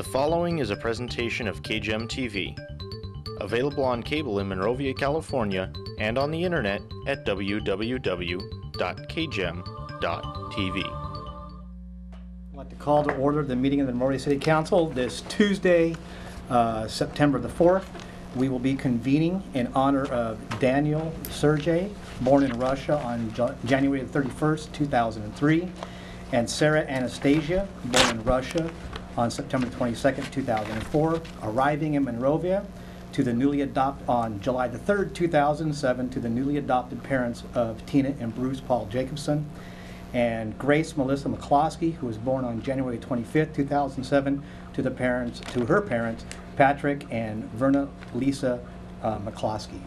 The following is a presentation of KGEM TV, available on cable in Monrovia, California, and on the internet at www.kgem.tv. I'd like to call to order the meeting of the Monrovia City Council this Tuesday, uh, September the 4th. We will be convening in honor of Daniel Sergey, born in Russia on Ja- January the 31st, 2003, and Sarah Anastasia, born in Russia on September the 22nd, 2004, arriving in Monrovia to the newly adopted, on July the 3rd, 2007, to the newly adopted parents of Tina and Bruce Paul Jacobson, and Grace Melissa McCloskey, who was born on January 25th, 2007, to the parents, to her parents, Patrick and Verna Lisa uh, McCloskey.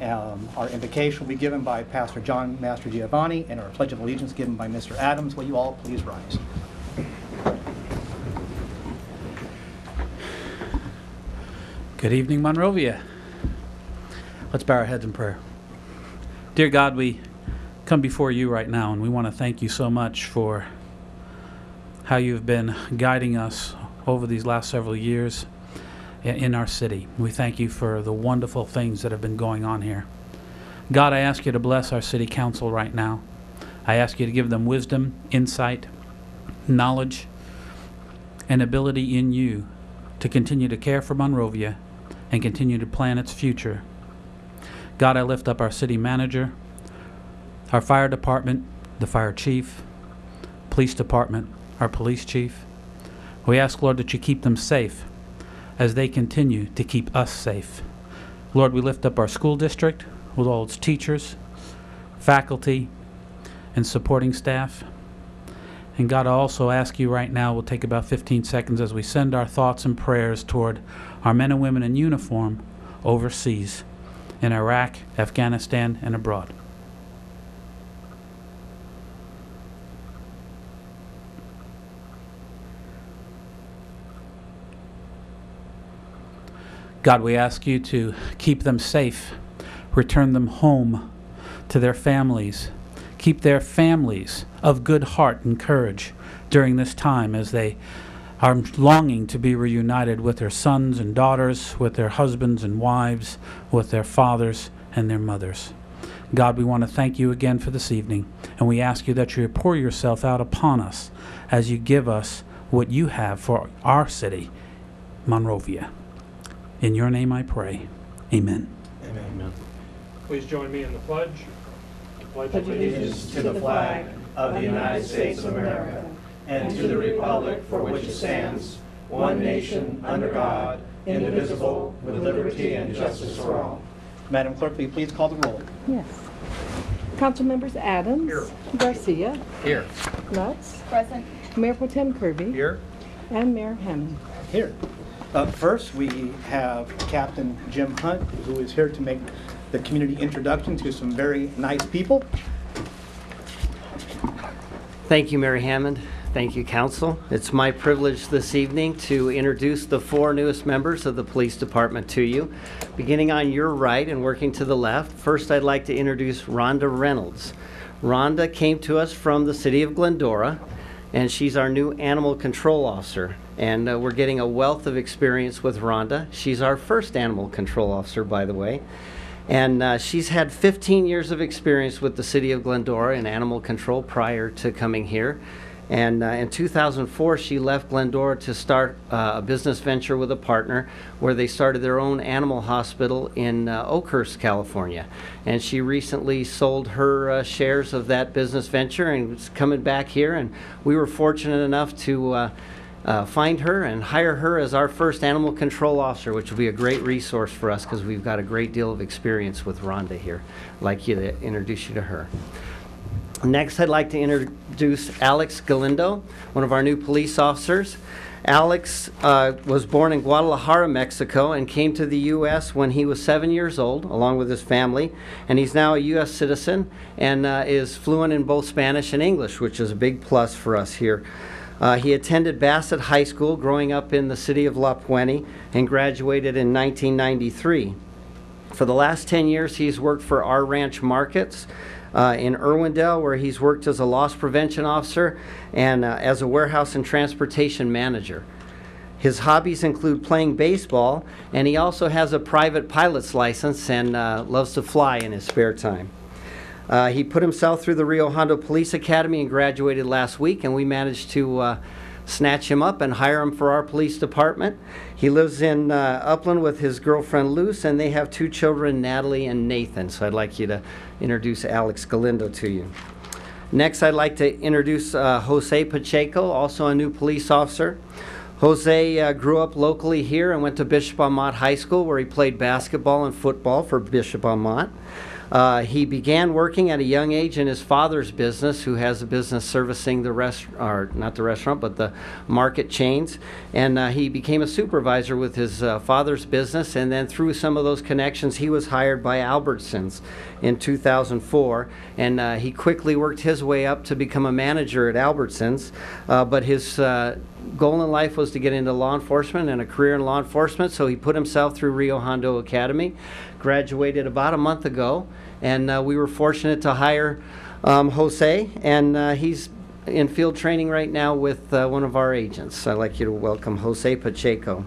Um, Our invocation will be given by Pastor John Mastrogiovanni, and our Pledge of Allegiance given by Mr. Adams. Will you all please rise? Good evening, Monrovia. Let's bow our heads in prayer. Dear God, we come before you right now, and we want to thank you so much for how you've been guiding us over these last several years in our city. We thank you for the wonderful things that have been going on here. God, I ask you to bless our city council right now. I ask you to give them wisdom, insight, knowledge, and ability in you to continue to care for Monrovia and continue to plan its future. God, I lift up our city manager, our fire department, the fire chief, police department, our police chief. We ask, Lord, that you keep them safe as they continue to keep us safe. Lord, we lift up our school district with all its teachers, faculty, and supporting staff. And God, I also ask you right now, we'll take about 15 seconds as we send our thoughts and prayers toward our men and women in uniform overseas in Iraq, Afghanistan, and abroad. God, we ask you to keep them safe, return them home to their families, keep their families of good heart and courage during this time as they are longing to be reunited with their sons and daughters, with their husbands and wives, with their fathers and their mothers. God, we want to thank you again for this evening, and we ask you that you pour yourself out upon us as you give us what you have for our city, Monrovia. In your name I pray. Amen. Amen. Please join me in the pledge. I pledge allegiance to the flag of the United States of America and to the republic for which it stands, one nation, under God, indivisible, with liberty and justice for all. Madam Clerk, will you please call the roll? Yes. Council members Adams. Garcia. Here. Lutz. Present. Mayor Pro Tem Kirby. Here. And Mayor Hammond. Here. Up first, we have Captain Jim Hunt, who is here to make the community introduction to some very nice people. Thank you, Mayor Hammond. Thank you, Council. It's my privilege this evening to introduce the four newest members of the Police Department to you. Beginning on your right and working to the left, first I'd like to introduce Rhonda Reynolds. Rhonda came to us from the city of Glendora, and she's our new Animal Control Officer. And uh, we're getting a wealth of experience with Rhonda. She's our first Animal Control Officer, by the way. And uh, she's had 15 years of experience with the city of Glendora in animal control prior to coming here. And uh, in 2004, she left Glendora to start uh, a business venture with a partner where they started their own animal hospital in uh, Oakhurst, California. And she recently sold her uh, shares of that business venture and is coming back here. And we were fortunate enough to uh, uh, find her and hire her as our first animal control officer, which will be a great resource for us because we've got a great deal of experience with Rhonda here. I'd like you to introduce you to her. Next, I'd like to introduce Alex Galindo, one of our new police officers. Alex uh, was born in Guadalajara, Mexico, and came to the U.S. when he was seven years old, along with his family. And he's now a U.S. citizen and uh, is fluent in both Spanish and English, which is a big plus for us here. Uh, he attended Bassett High School, growing up in the city of La Puente, and graduated in 1993. For the last 10 years, he's worked for Our Ranch Markets uh, in Irwindale, where he's worked as a loss prevention officer and uh, as a warehouse and transportation manager. His hobbies include playing baseball, and he also has a private pilot's license and uh, loves to fly in his spare time. Uh, he put himself through the Rio Hondo Police Academy and graduated last week, and we managed to uh, snatch him up and hire him for our police department. He lives in uh, Upland with his girlfriend Luce, and they have two children, Natalie and Nathan. So I'd like you to introduce Alex Galindo to you. Next, I'd like to introduce uh, Jose Pacheco, also a new police officer. Jose uh, grew up locally here and went to Bishop Amat High School, where he played basketball and football for Bishop Amat. Uh, he began working at a young age in his father's business, who has a business servicing the rest, or not the restaurant, but the market chains. And uh, he became a supervisor with his uh, father's business. And then through some of those connections, he was hired by Albertsons in 2004. And uh, he quickly worked his way up to become a manager at Albertsons. Uh, but his uh, goal in life was to get into law enforcement and a career in law enforcement, so he put himself through Rio Hondo Academy, graduated about a month ago, and uh, we were fortunate to hire um, Jose, and uh, he's in field training right now with uh, one of our agents. I'd like you to welcome Jose Pacheco.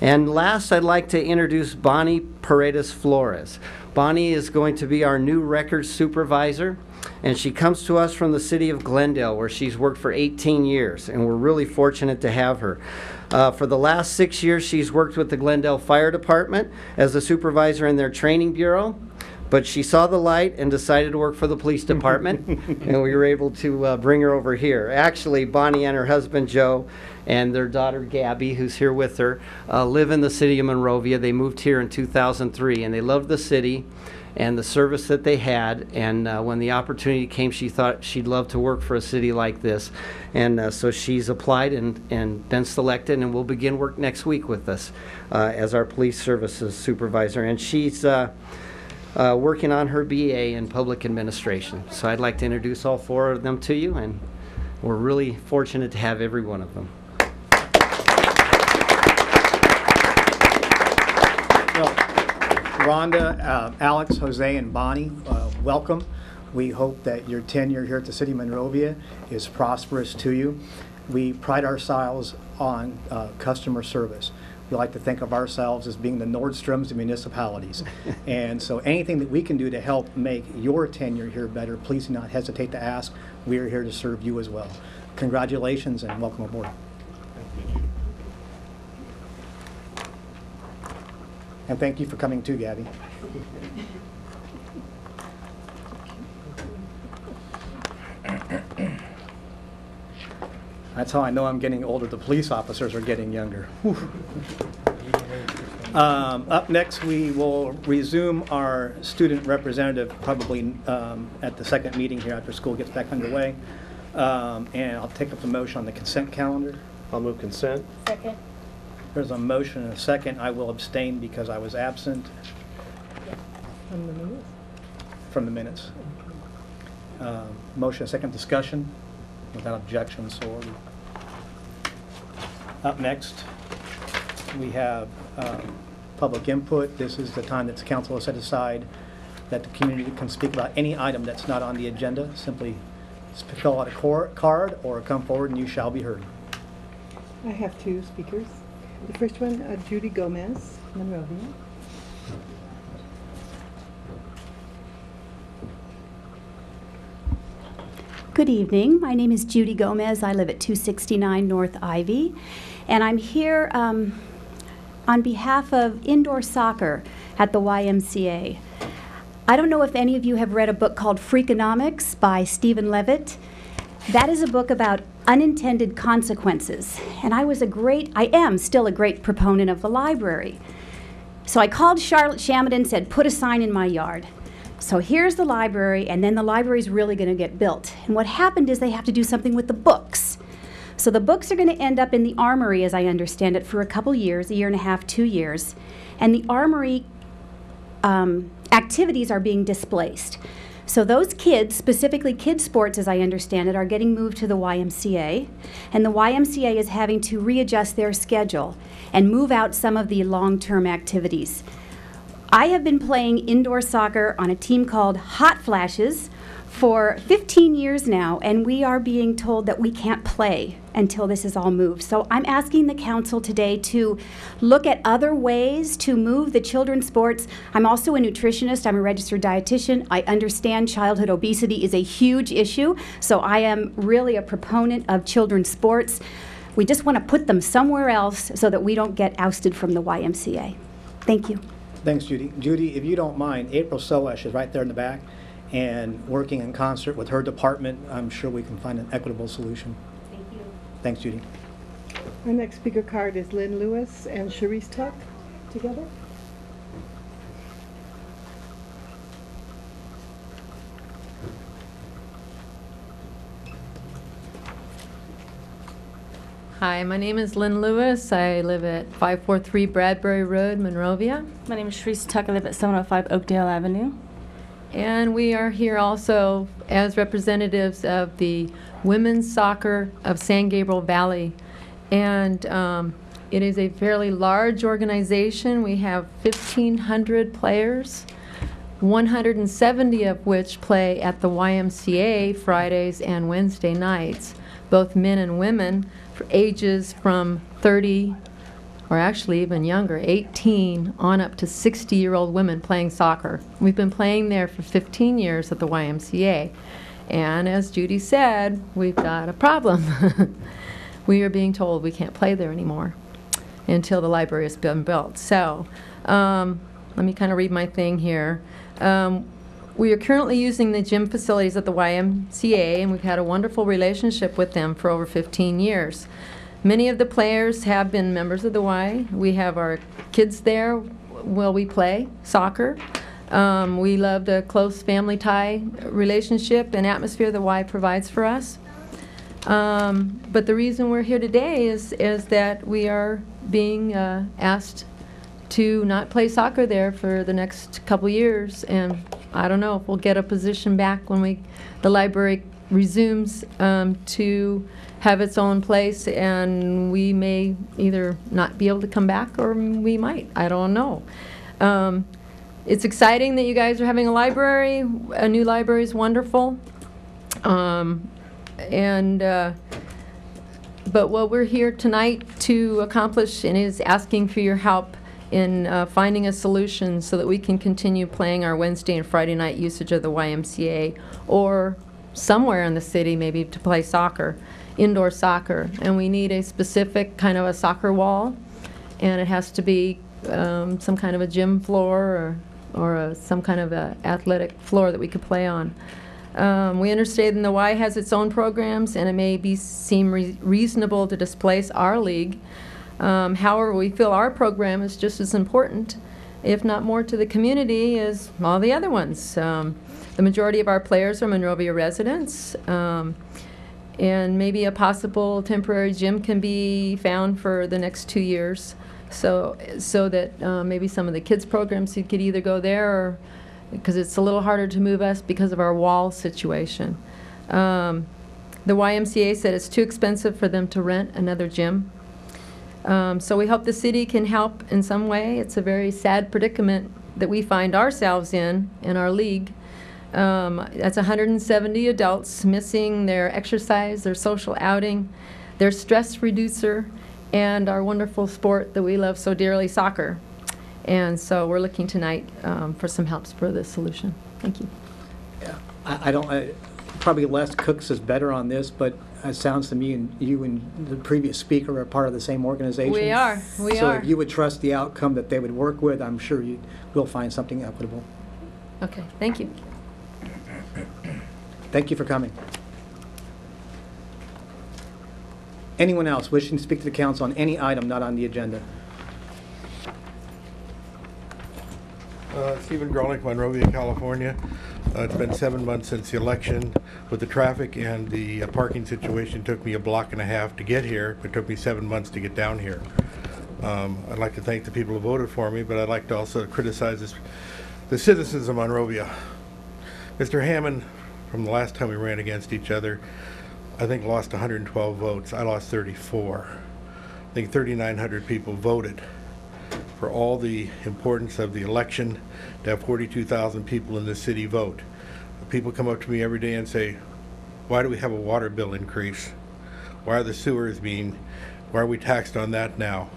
And last, I'd like to introduce Bonnie Paredes Flores. Bonnie is going to be our new records supervisor, and she comes to us from the city of Glendale, where she's worked for 18 years, and we're really fortunate to have her. Uh, for the last six years, she's worked with the Glendale Fire Department as a supervisor in their training bureau. But she saw the light and decided to work for the police department, and we were able to uh, bring her over here. Actually, Bonnie and her husband Joe and their daughter Gabby, who's here with her, uh, live in the city of Monrovia. They moved here in 2003, and they loved the city and the service that they had. And uh, when the opportunity came, she thought she'd love to work for a city like this. And uh, so she's applied and, and been selected, and will begin work next week with us uh, as our police services supervisor. And she's uh, uh, working on her BA in public administration. So I'd like to introduce all four of them to you, and we're really fortunate to have every one of them. Well, Rhonda, uh, Alex, Jose, and Bonnie, uh, welcome. We hope that your tenure here at the City of Monrovia is prosperous to you. We pride ourselves on uh, customer service. We like to think of ourselves as being the Nordstroms of municipalities. And so anything that we can do to help make your tenure here better, please do not hesitate to ask. We are here to serve you as well. Congratulations and welcome aboard. And thank you for coming too, Gabby. That's how I know I'm getting older. The police officers are getting younger. Um, Up next, we will resume our student representative probably um, at the second meeting here after school gets back underway. Um, And I'll take up the motion on the consent calendar. I'll move consent. Second. There's a motion and a second. I will abstain because I was absent From the minutes? from the minutes. Um, Motion, a second discussion without objection, so ordered. Up next, we have um, public input. This is the time that the council has set aside that the community can speak about any item that's not on the agenda. Simply fill out a cor- card or come forward and you shall be heard. I have two speakers. The first one, uh, Judy Gomez, Monrovia. Good evening. My name is Judy Gomez. I live at 269 North Ivy, and I'm here um, on behalf of indoor soccer at the YMCA. I don't know if any of you have read a book called Freakonomics by Steven Levitt. That is a book about unintended consequences, and I was a great, I am still a great proponent of the library. So I called Charlotte Shamadan and said, put a sign in my yard. So here's the library, and then the library's really going to get built. And what happened is they have to do something with the books. So the books are going to end up in the armory, as I understand it, for a couple years, a year and a half, two years. And the armory um, activities are being displaced. So those kids, specifically kids sports as I understand it, are getting moved to the YMCA, and the YMCA is having to readjust their schedule and move out some of the long-term activities. I have been playing indoor soccer on a team called Hot Flashes for 15 years now, and we are being told that we can't play until this is all moved. So I'm asking the council today to look at other ways to move the children's sports. I'm also a nutritionist, I'm a registered dietitian. I understand childhood obesity is a huge issue, so I am really a proponent of children's sports. We just want to put them somewhere else so that we don't get ousted from the YMCA. Thank you. Thanks, Judy. Judy, if you don't mind, April Soash is right there in the back, and working in concert with her department, I'm sure we can find an equitable solution. Thank you. Thanks, Judy. Our next speaker card is Lynn Lewis and Sharice Tuck together. Hi, my name is Lynn Lewis. I live at 543 Bradbury Road, Monrovia. My name is Sharice Tuck. I live at 705 Oakdale Avenue. And we are here also as representatives of the Women's Soccer of San Gabriel Valley. And um, it is a fairly large organization. We have 1,500 players, 170 of which play at the YMCA Fridays and Wednesday nights, both men and women, for ages from 30 or actually even younger, 18 on up to 60 year old women playing soccer. We've been playing there for 15 years at the YMCA. And as Judy said, we've got a problem. we are being told we can't play there anymore until the library has been built. So um, let me kind of read my thing here. Um, we are currently using the gym facilities at the YMCA, and we've had a wonderful relationship with them for over 15 years. Many of the players have been members of the Y. We have our kids there while we play soccer. Um, we love the close family tie relationship and atmosphere the Y provides for us. Um, but the reason we're here today is, is that we are being uh, asked to not play soccer there for the next couple years. And I don't know if we'll get a position back when we, the library resumes um, to have its own place, and we may either not be able to come back or we might. I don't know. Um, it's exciting that you guys are having a library. A new library is wonderful. Um, and uh, but what we're here tonight to accomplish and is asking for your help in uh, finding a solution so that we can continue playing our Wednesday and Friday night usage of the YMCA or somewhere in the city maybe to play soccer, indoor soccer. And we need a specific kind of a soccer wall and it has to be um, some kind of a gym floor or, or a, some kind of a athletic floor that we could play on. Um, we understand that the Y has its own programs, and it may be seem re- reasonable to displace our league. Um, however, we feel our program is just as important, if not more, to the community as all the other ones. Um, the majority of our players are Monrovia residents, um, and maybe a possible temporary gym can be found for the next two years. So, so that uh, maybe some of the kids' programs could either go there or because it's a little harder to move us because of our wall situation. Um, the YMCA said it's too expensive for them to rent another gym. Um, so we hope the city can help in some way. It's a very sad predicament that we find ourselves in, in our league. Um, that's 170 adults missing their exercise, their social outing, their stress reducer, and our wonderful sport that we love so dearly, soccer. And so we're looking tonight um, for some helps for this solution. Thank you. I I don't, I- probably less cooks is better on this, but it sounds to me and you and the previous speaker are part of the same organization. We are, we So are. if you would trust the outcome that they would work with, I'm sure you will find something equitable. Okay, thank you. Thank you for coming. Anyone else wishing to speak to the council on any item not on the agenda? Uh, Stephen Grolick, Monrovia, California. Uh, It's been seven months since the election. With the traffic and the uh, parking situation, took me a block and a half to get here. It took me seven months to get down here. Um, I'd like to thank the people who voted for me, but I'd like to also criticize this- the citizens of Monrovia. Mr. Hammond, from the last time we ran against each other, I think lost 112 votes. I lost 34. I think 3,900 people voted for all the importance of the election to have 42,000 people in the city vote. people come up to me every day and say, why do we have a water bill increase? Why are the sewers being, why are we taxed on that now?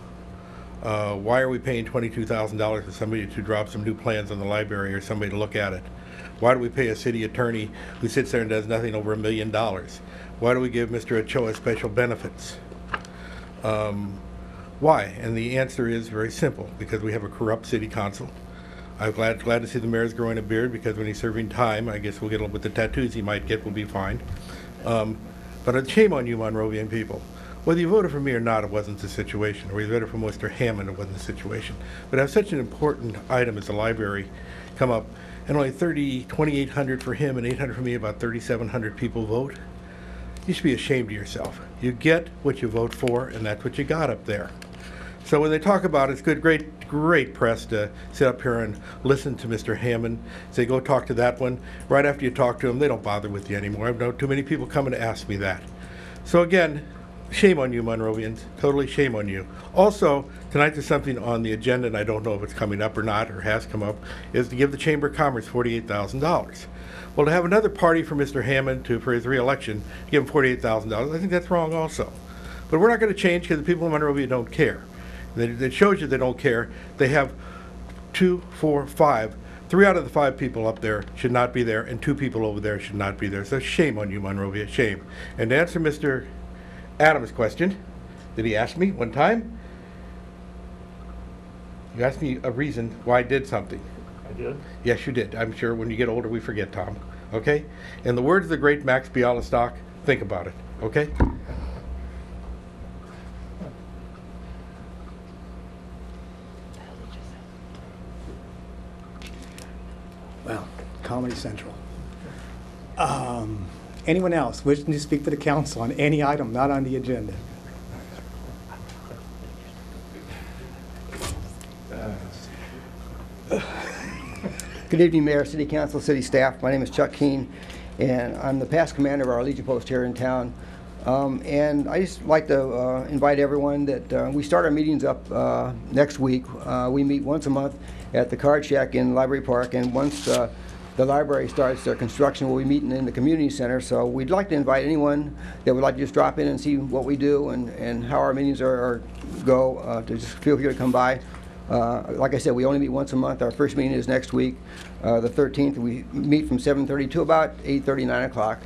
Uh, why are we paying twenty-two thousand dollars for somebody to drop some new plans on the library or somebody to look at it? Why do we pay a city attorney who sits there and does nothing over a million dollars? Why do we give Mr. Ochoa special benefits? Um, why? And the answer is very simple, because we have a corrupt city council. I'm glad, glad to see the mayor's growing a beard, because when he's serving time, I guess we'll get, with the tattoos he might get, we'll be fine. Um, but a shame on you, Monrovian people. Whether you voted for me or not, it wasn't the situation, or whether you voted for Mr. Hammond, it wasn't the situation. But have such an important item as the library come up, and only 30, 2,800 for him and 800 for me, about 3,700 people vote, you should be ashamed of yourself. You get what you vote for, and that's what you got up there. So when they talk about it, it's good, great, great press to sit up here and listen to Mr. Hammond. Say, go talk to that one. Right after you talk to him, they don't bother with you anymore. I've known too many people coming to ask me that. So again, shame on you, Monrovians. Totally shame on you. Also, tonight there's something on the agenda, and I don't know if it's coming up or not, or has come up, is to give the Chamber of Commerce $48,000. Well, to have another party for Mr. Hammond to, for his reelection, give him $48,000, I think that's wrong also. But we're not going to change because the people in Monrovia don't care. That shows you they don't care. They have two, four, five. Three out of the five people up there should not be there, and two people over there should not be there. So shame on you, Monrovia, shame. And to answer Mr. Adams' question, that he asked me one time, you asked me a reason why I did something. I did. Yes, you did. I'm sure when you get older, we forget, Tom. Okay? In the words of the great Max Bialystock, think about it. Okay? Well, Comedy Central. Um, Anyone else wishing to speak to the council on any item not on the agenda? Good evening, Mayor, City Council, City staff. My name is Chuck Keene, and I'm the past commander of our Legion Post here in town. Um, And I just like to uh, invite everyone that, uh, we start our meetings up uh, next week. Uh, We meet once a month at the Card Shack in Library Park, and once uh, the library starts their construction, we'll be meeting in the community center. So we'd like to invite anyone that would like to just drop in and see what we do and and how our meetings are are go, uh, to just feel free to come by. Uh, Like I said, we only meet once a month. Our first meeting is next week, uh, the 13th. We meet from 7:30 to about 8:30, 9 o'clock.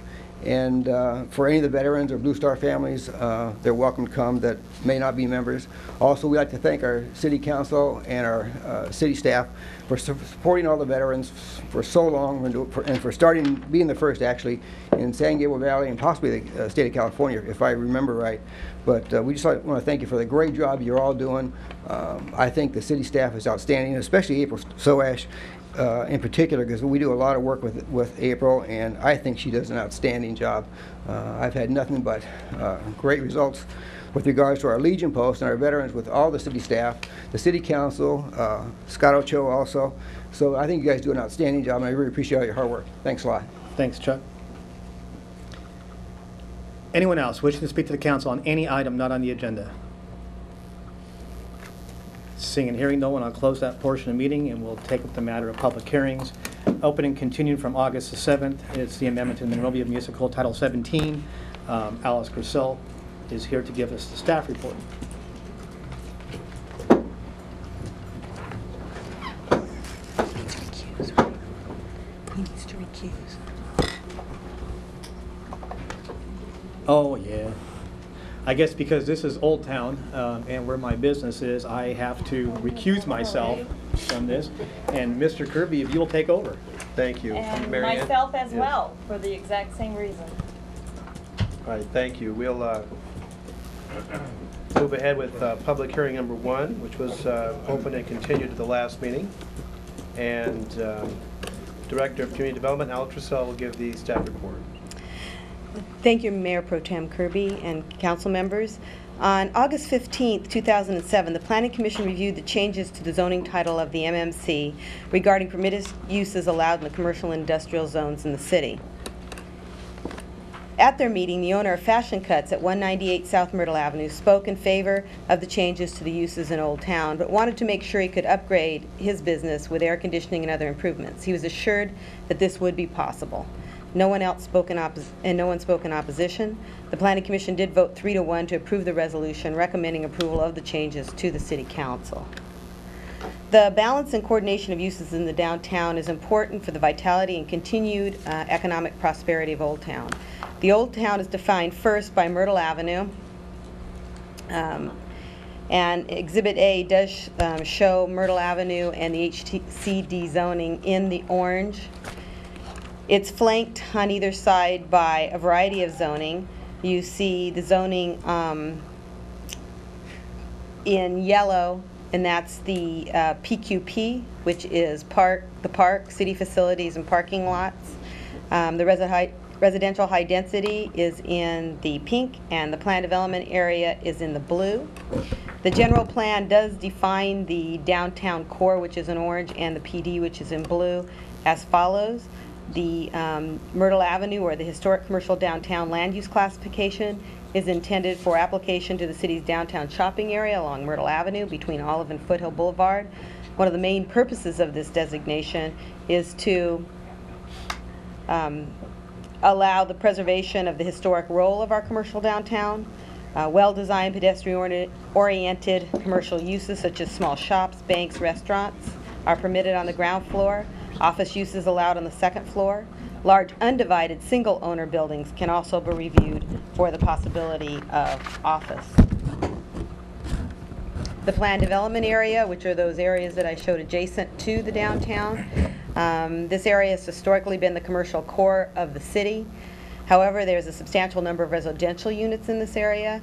And uh, for any of the veterans or Blue Star families, uh, they're welcome to come that may not be members. Also, we'd like to thank our city council and our uh, city staff for su- supporting all the veterans for so long and for- and for starting, being the first actually in San Gabriel Valley and possibly the uh, state of California, if I remember right. But uh, we just want to thank you for the great job you're all doing. Um, I think the city staff is outstanding, especially April Soash uh, in particular, because we do a lot of work with, with April, and I think she does an outstanding job. Uh, I've had nothing but uh, great results with regards to our Legion Post and our veterans with all the city staff, the city council, uh, Scott Ochoa also. So I think you guys do an outstanding job, and I really appreciate all your hard work. Thanks a lot. Thanks, Chuck. Anyone else wishing to speak to the council on any item not on the agenda? Seeing and hearing no one, I'll close that portion of the meeting, and we'll take up the matter of public hearings. Opening continued from August the 7th, it's the amendment to the Monrovia Municipal Title 17. Um, Alice Grissel is here to give us the staff report. He needs to recuse. Oh, yeah. I guess because this is Old Town, um, and where my business is, I have to recuse myself from this. And Mr. Kirby, if you'll take over. Thank you. And Mary Ann? myself as Yes. well, for the exact same reason. All right, thank you. We'll uh, move ahead with uh, public hearing number one, which was uh, open and continued to the last meeting. And um, Director of Community Development, Alice Grissel, will give the staff report. Thank you, Mayor Pro Tem Kirby and council members. On August 15, 2007, the Planning Commission reviewed the changes to the zoning title of the MMC regarding permitted uses allowed in the commercial and industrial zones in the city. At their meeting, the owner of Fashion Cuts at 198 South Myrtle Avenue spoke in favor of the changes to the uses in Old Town, but wanted to make sure he could upgrade his business with air conditioning and other improvements. He was assured that this would be possible. No one else spoke in and no one spoke in opposition. The Planning Commission did vote three to one to approve the resolution recommending approval of the changes to the City Council. The balance and coordination of uses in the downtown is important for the vitality and continued uh, economic prosperity of Old Town. The Old Town is defined first by Myrtle Avenue, um, and Exhibit A does um, show Myrtle Avenue and the HCD zoning in the orange. It's flanked on either side by a variety of zoning. You see the zoning um, in yellow, and that's the uh, PQP, which is park, the park, city facilities, and parking lots. Um, The resi- residential high density is in the pink, and the plan development area is in the blue. The general plan does define the downtown core, which is in orange, and the PD, which is in blue, as follows. The um, Myrtle Avenue, or the Historic Commercial Downtown Land Use Classification, is intended for application to the city's downtown shopping area along Myrtle Avenue between Olive and Foothill Boulevard. One of the main purposes of this designation is to um, allow the preservation of the historic role of our commercial downtown. Uh, Well-designed pedestrian-oriented commercial uses such as small shops, banks, restaurants are permitted on the ground floor. Office use is allowed on the second floor. Large undivided single-owner buildings can also be reviewed for the possibility of office. The planned development area, which are those areas that I showed adjacent to the downtown. Um, This area has historically been the commercial core of the city. However, there's a substantial number of residential units in this area.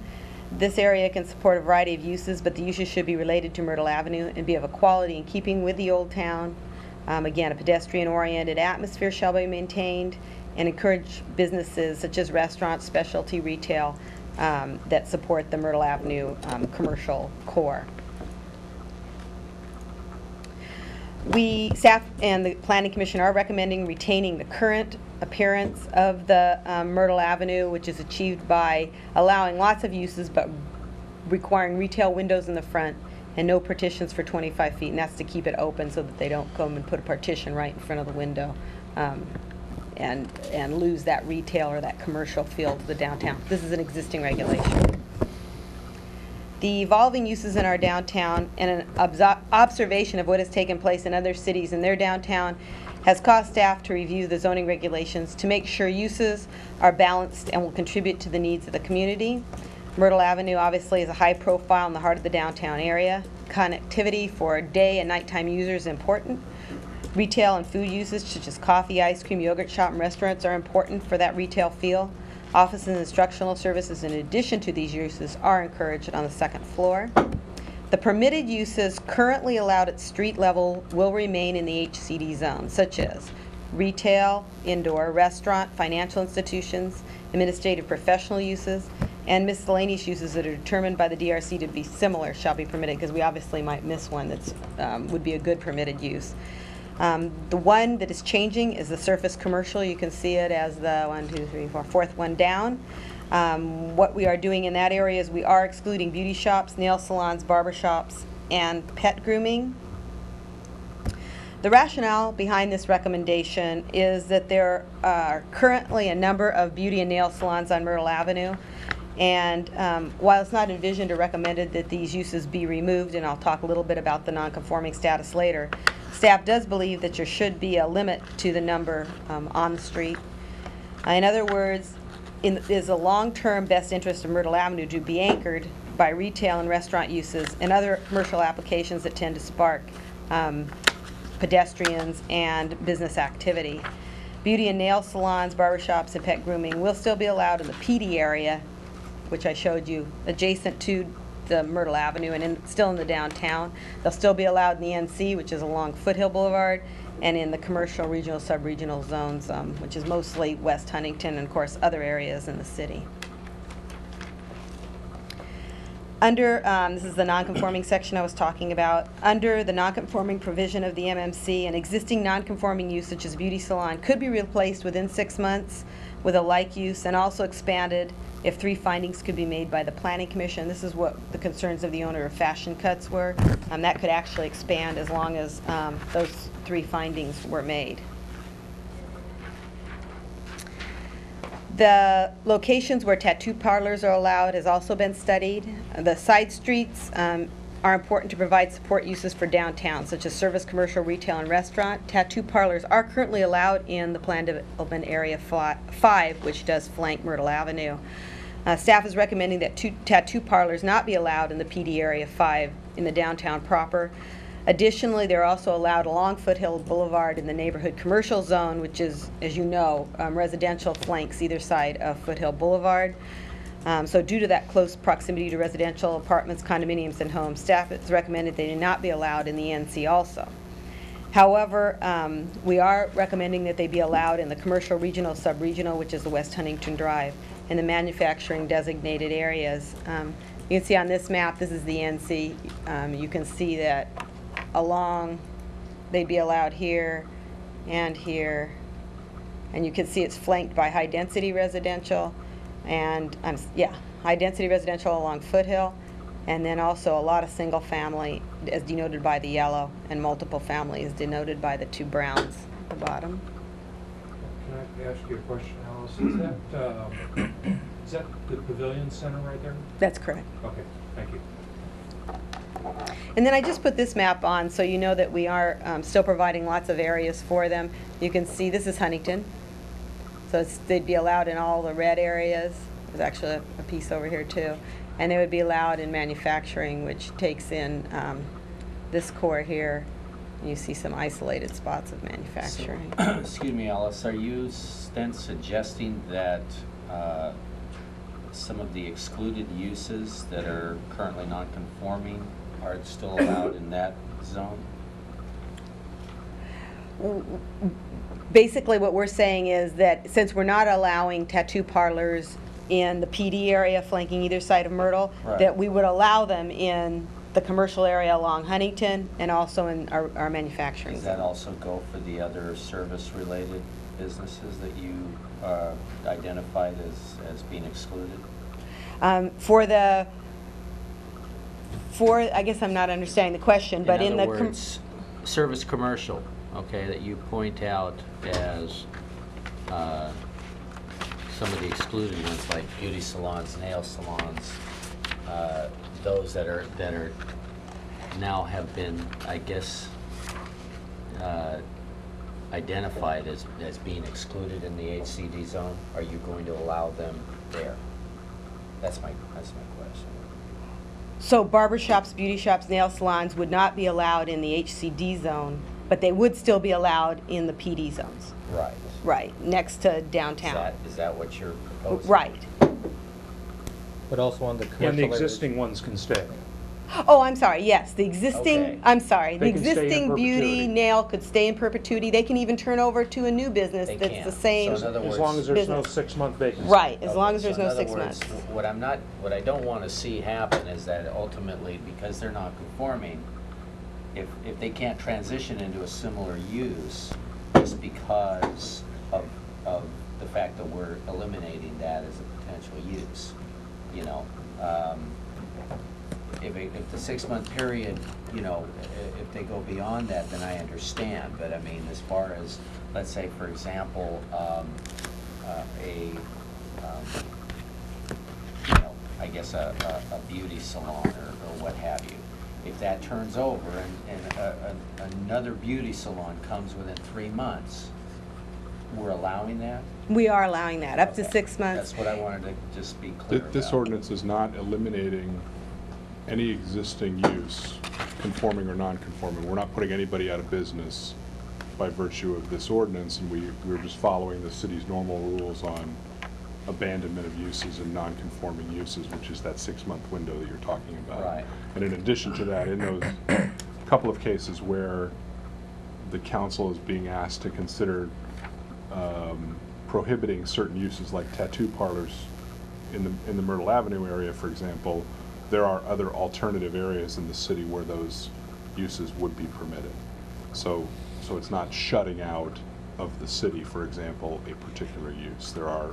This area can support a variety of uses, but the uses should be related to Myrtle Avenue and be of a quality in keeping with the Old Town. Um, Again, a pedestrian-oriented atmosphere shall be maintained and encourage businesses such as restaurants, specialty retail um, that support the Myrtle Avenue um, commercial core. We, staff and the planning commission are recommending retaining the current appearance of the um, Myrtle Avenue, which is achieved by allowing lots of uses, but requiring retail windows in the front and no partitions for 25 feet, and that's to keep it open so that they don't come and put a partition right in front of the window um, and, and lose that retail or that commercial feel to the downtown. This is an existing regulation. The evolving uses in our downtown and an obso- observation of what has taken place in other cities in their downtown has caused staff to review the zoning regulations to make sure uses are balanced and will contribute to the needs of the community. Myrtle Avenue obviously is a high profile in the heart of the downtown area. Connectivity for day and nighttime users is important. Retail and food uses such as coffee, ice cream, yogurt shop, and restaurants are important for that retail feel. Office and instructional services in addition to these uses are encouraged on the second floor. The permitted uses currently allowed at street level will remain in the HCD zone, such as retail, indoor, restaurant, financial institutions, administrative professional uses, and miscellaneous uses that are determined by the DRC to be similar shall be permitted, because we obviously might miss one that's, um, would be a good permitted use. Um, The one that is changing is the service commercial. You can see it as the one, two, three, four, fourth one down. Um, What we are doing in that area is we are excluding beauty shops, nail salons, barber shops, and pet grooming. The rationale behind this recommendation is that there are currently a number of beauty and nail salons on Myrtle Avenue. And um, while it's not envisioned or recommended that these uses be removed, and I'll talk a little bit about the non-conforming status later, staff does believe that there should be a limit to the number um, on the street. Uh, In other words, in, is a long-term best interest of Myrtle Avenue to be anchored by retail and restaurant uses and other commercial applications that tend to spark um, pedestrians and business activity. Beauty and nail salons, barbershops, and pet grooming will still be allowed in the PD area, which I showed you, adjacent to the Myrtle Avenue and in, still in the downtown. They'll still be allowed in the NC, which is along Foothill Boulevard, and in the commercial, regional, sub-regional zones, um, which is mostly West Huntington and, of course, other areas in the city. Under, um, this is the non-conforming section I was talking about, under the non-conforming provision of the MMC, an existing non-conforming use such as beauty salon could be replaced within six months with a like use, and also expanded if three findings could be made by the planning commission. This is what the concerns of the owner of Fashion Cuts were. Um, That could actually expand as long as um, those three findings were made. The locations where tattoo parlors are allowed has also been studied. The side streets um, are important to provide support uses for downtown, such as service, commercial, retail, and restaurant. Tattoo parlors are currently allowed in the planned development area five, which does flank Myrtle Avenue. Uh, Staff is recommending that two tattoo parlors not be allowed in the PD area five in the downtown proper. Additionally, they're also allowed along Foothill Boulevard in the neighborhood commercial zone, which is, as you know, um, residential flanks either side of Foothill Boulevard. Um, So due to that close proximity to residential apartments, condominiums, and homes, staff has recommended they do not be allowed in the NC also. However, um, we are recommending that they be allowed in the commercial, regional, sub-regional, which is the West Huntington Drive, and the manufacturing designated areas. Um, You can see on this map, this is the NC. Um, You can see that along, they'd be allowed here and here. And you can see it's flanked by high-density residential and, um, yeah, high-density residential along Foothill. And then also a lot of single-family as denoted by the yellow and multiple family is denoted by the two browns at the bottom. Can I ask you a question, Alice? Is that, um, is that the Pavilion Center right there? That's correct. Okay, thank you. And then I just put this map on so you know that we are um, still providing lots of areas for them. You can see, this is Huntington. So it's, they'd be allowed in all the red areas. There's actually a, a piece over here too. And they would be allowed in manufacturing, which takes in um, this core here. You see some isolated spots of manufacturing. Excuse me, Alice, are you s- then suggesting that uh, some of the excluded uses that are currently non-conforming are still allowed in that zone? Basically, what we're saying is that since we're not allowing tattoo parlors in the PD area flanking either side of Myrtle, Right. that we would allow them in the commercial area along Huntington and also in our, our manufacturing. Does that also go for the other service-related businesses that you uh, identified as, as being excluded? Um, For the, for, I guess I'm not understanding the question, but in the. In com- other words, service commercial, okay, that you point out as uh, some of the excluded ones, like beauty salons, nail salons, uh, those that are, that are, now have been, I guess, uh, identified as, as being excluded in the HCD zone, are you going to allow them there? That's my, that's my question. So barber shops, beauty shops, nail salons would not be allowed in the HCD zone, but they would still be allowed in the PD zones. Right. Right, next to Is downtown. that, is that what you're proposing? Right. But also on the commercial. And the areas. existing ones can stay. Oh, I'm sorry, yes, the Okay. existing, I'm sorry, the They can stay in existing beauty, perpetuity. nail could stay in perpetuity. They can even turn over to a new business They that's can. the same. So in other As long as there's no business. six-month vacancy. Right, as long as there's so in no other six words, months. What I'm not, what I don't want to see happen is that ultimately, because they're not conforming, if, if they can't transition into a similar use, just because of, of the fact that we're eliminating that as a potential use, you know? um, If, it- if the six-month period, you know, i- if they go beyond that, then I understand. But I mean, as far as, let's say, for example, um, uh, a, um, you know, I guess a, a, a beauty salon or, or what have you. If that turns over and, and a, a, another beauty salon comes within three months, we're allowing that? We are allowing that, up to Okay. six months. That's what I wanted to just be Th- clear about. This ordinance is not eliminating any existing use, conforming or non-conforming. We're not putting anybody out of business by virtue of this ordinance, and we, we're just following the city's normal rules on abandonment of uses and non-conforming uses, which is that six-month window that you're talking about. Right. And in addition to that, in those couple of cases where the council is being asked to consider um, prohibiting certain uses like tattoo parlors in the, in the Myrtle Avenue area, for example, there are other alternative areas in the city where those uses would be permitted. So, so it's not shutting out of the city, for example, a particular use. There are,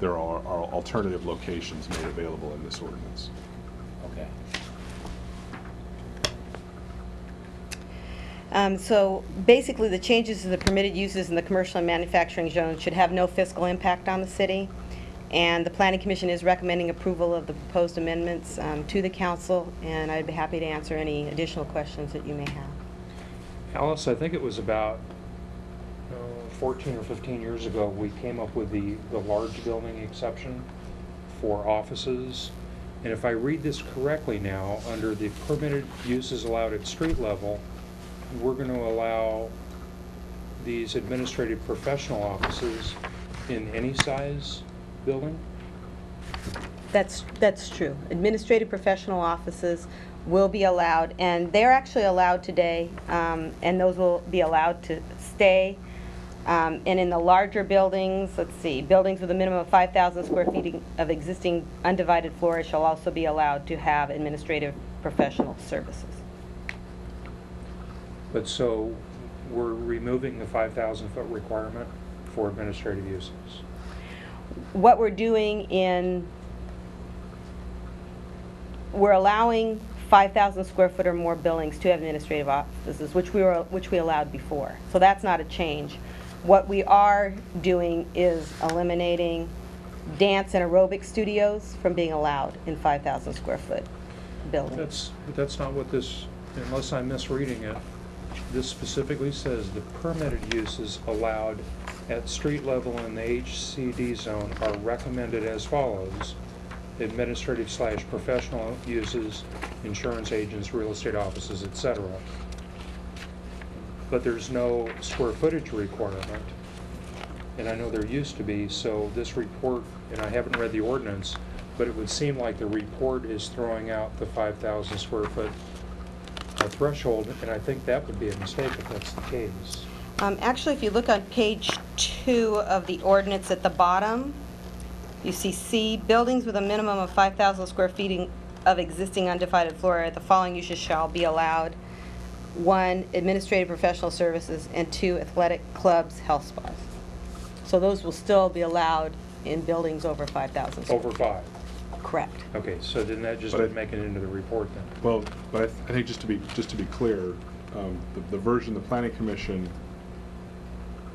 there are are alternative locations made available in this ordinance. Okay. Um, So basically, the changes to the permitted uses in the commercial and manufacturing zone should have no fiscal impact on the city. And the planning commission is recommending approval of the proposed amendments um, to the council, and I'd be happy to answer any additional questions that you may have. Alice, I think it was about uh, 14 or 15 years ago, we came up with the, the large building exception for offices. And if I read this correctly now, under the permitted uses allowed at street level, we're going to allow these administrative professional offices in any size building? That's, that's true. Administrative professional offices will be allowed, and they're actually allowed today, um, and those will be allowed to stay. Um, And in the larger buildings, let's see, buildings with a minimum of 5,000 square feet of existing undivided floor shall also be allowed to have administrative professional services. But so, we're removing the 5,000-foot requirement for administrative uses. What we're doing in, we're allowing 5,000 square foot or more buildings to have administrative offices, which we were, which we allowed before. So that's not a change. What we are doing is eliminating dance and aerobic studios from being allowed in 5,000 square foot buildings. That's, but that's not what this, unless I'm misreading it, this specifically says the permitted uses allowed at street level in the HCD zone are recommended as follows. Administrative slash professional uses, insurance agents, real estate offices, etc. But there's no square footage requirement. And I know there used to be, so this report, and I haven't read the ordinance, but it would seem like the report is throwing out the 5,000 square foot threshold, and I think that would be a mistake if that's the case. Um, Actually, if you look on page two of the ordinance at the bottom, you see C, buildings with a minimum of 5,000 square feet in- of existing undivided floor area, the following uses shall be allowed. One, administrative professional services, and two, athletic clubs, health spas. So those will still be allowed in buildings over 5,000 square. Over five. Correct. Okay, so then that just But I- didn't make it into the report then? Well, but I, th- I think just to be, just to be clear, um, the, the version the planning commission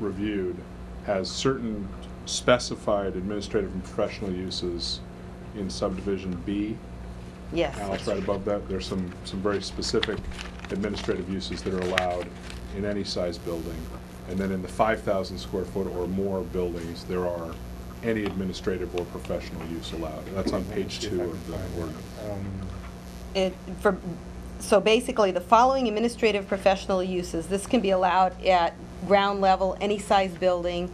reviewed has certain specified administrative and professional uses in subdivision B. Yes. Alex, that's right above that, there's some, some very specific administrative uses that are allowed in any size building. And then in the five thousand square foot or more buildings, there are any administrative or professional use allowed. That's on page two of the ordinance. Um, it, for, so basically, the following administrative professional uses, this can be allowed at ground level, any size building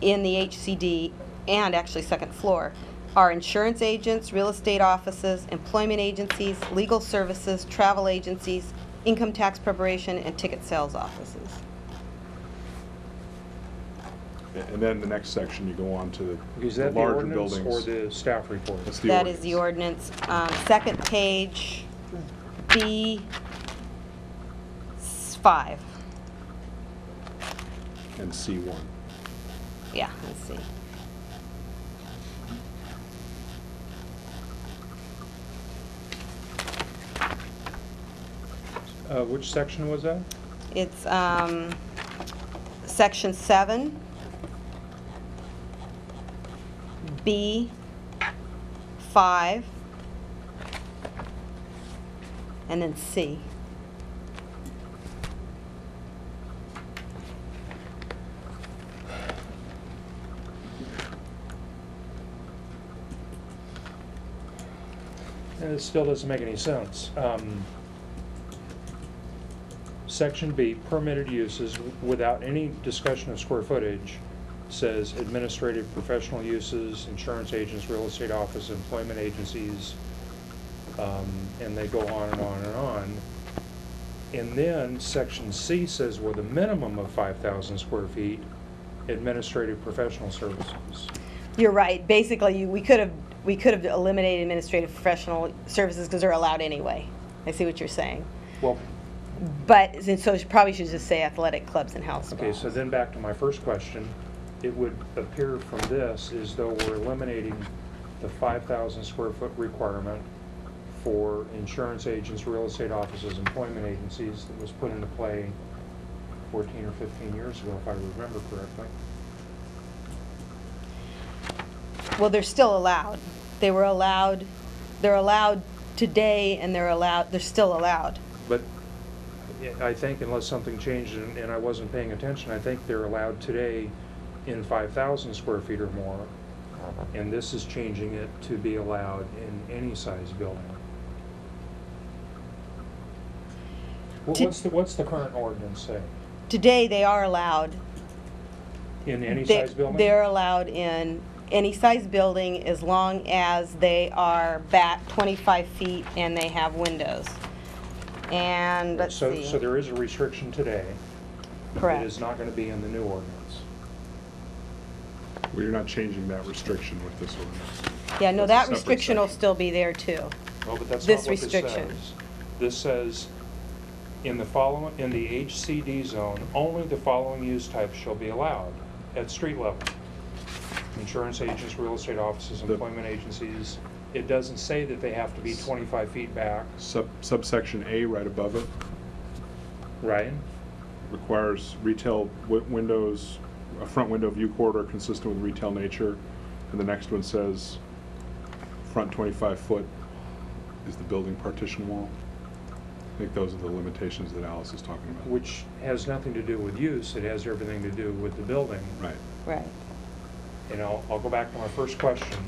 in the HCD, and actually second floor, are insurance agents, real estate offices, employment agencies, legal services, travel agencies, income tax preparation, and ticket sales offices. And then the next section, you go on to the Is the that the larger ordinance buildings. or the staff report? That's the That ordinance. is the ordinance. Um, Second page, B s- five. And C one. Yeah, let's see. Uh, which section was that? It's um, section seven, B, five, and then C. It still doesn't make any sense. Um, Section B, permitted uses without any discussion of square footage, says administrative professional uses, insurance agents, real estate office, employment agencies, um, and they go on and on and on. And then section C says with a minimum of 5,000 square feet, administrative professional services. You're right. Basically, you- we could have, we could have eliminated administrative professional services because they're allowed anyway. I see what you're saying. Well, But, and so you probably should just say athletic clubs and house Okay, so then back to my first question. It would appear from this as though we're eliminating the 5,000 square foot requirement for insurance agents, real estate offices, employment agencies that was put into play 14 or 15 years ago, if I remember correctly. Well, they're still allowed. They were allowed, they're allowed today and they're allowed, they're still allowed. But I- I think unless something changed and and I wasn't paying attention, I think they're allowed today in 5,000 square feet or more. And this is changing it to be allowed in any size building. What's the, what's the current ordinance say? Today, they are allowed. In any They- size building? They're allowed in any size building as long as they are back 25 feet and they have windows. And, let's So, see. so there is a restriction today. Correct. It is not going to be in the new ordinance. Well, you're not changing that restriction with this ordinance. Yeah, no, That's a that separate restriction will section. still be there too. Well, Oh, but that's not This what this restriction. says. This says, in the following, in the HCD zone, only the following use types shall be allowed at street level. Insurance agents, real estate offices, The- employment agencies. It doesn't say that they have to be twenty-five feet back, Sub subsection A, right above it, right? requires retail wi- windows, a front window view corridor consistent with retail nature. And the next one says, front 25 foot is the building partition wall. I think those are the limitations that Alice is talking about. Which has nothing to do with use, it has everything to do with the building. Right. Right. And I'll, I'll go back to my first question.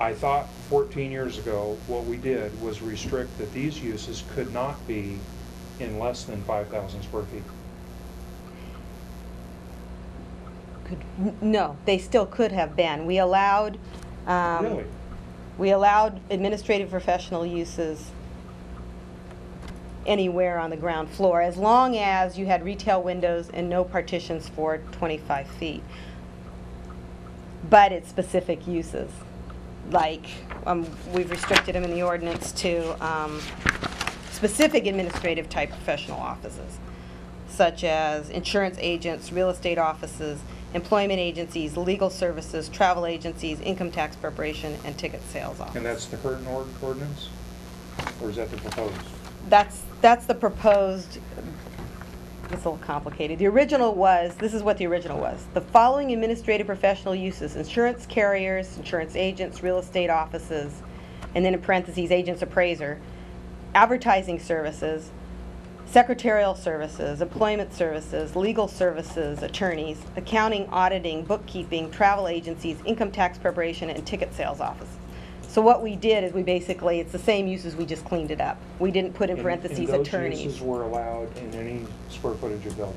I thought fourteen years ago, what we did was restrict that these uses could not be in less than five thousand square feet. Could- No, they still could have been. We allowed, um, Really? we allowed administrative professional uses anywhere on the ground floor, as long as you had retail windows and no partitions for 25 feet. But it's specific uses, like, um, we've restricted them in the ordinance to um, specific administrative type professional offices, such as insurance agents, real estate offices, employment agencies, legal services, travel agencies, income tax preparation, and ticket sales office. And that's the current ord- ordinance? Or is that the proposed? That's, that's the proposed, it's a little complicated. The original was, this is what the original was. The following administrative professional uses, insurance carriers, insurance agents, real estate offices, and then in parentheses, agents appraiser, advertising services, secretarial services, employment services, legal services, attorneys, accounting, auditing, bookkeeping, travel agencies, income tax preparation, and ticket sales offices. So what we did is we basically, it's the same uses, we just cleaned it up. We didn't put in And- parentheses And those attorneys. uses were allowed in any square footage of building?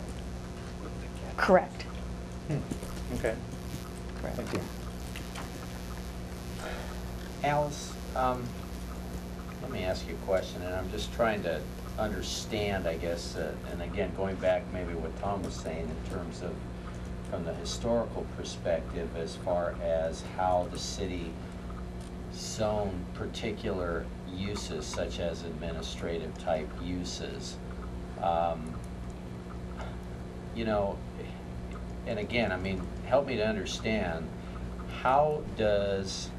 Correct. Okay. Correct. Thank you. Alice, um, let me ask you a question, and I'm just trying to understand, I guess, uh, and again, going back maybe what Tom was saying in terms of, from the historical perspective, as far as how the city zone particular uses, such as administrative type uses. Um, You know, and again, I mean, help me to understand, how does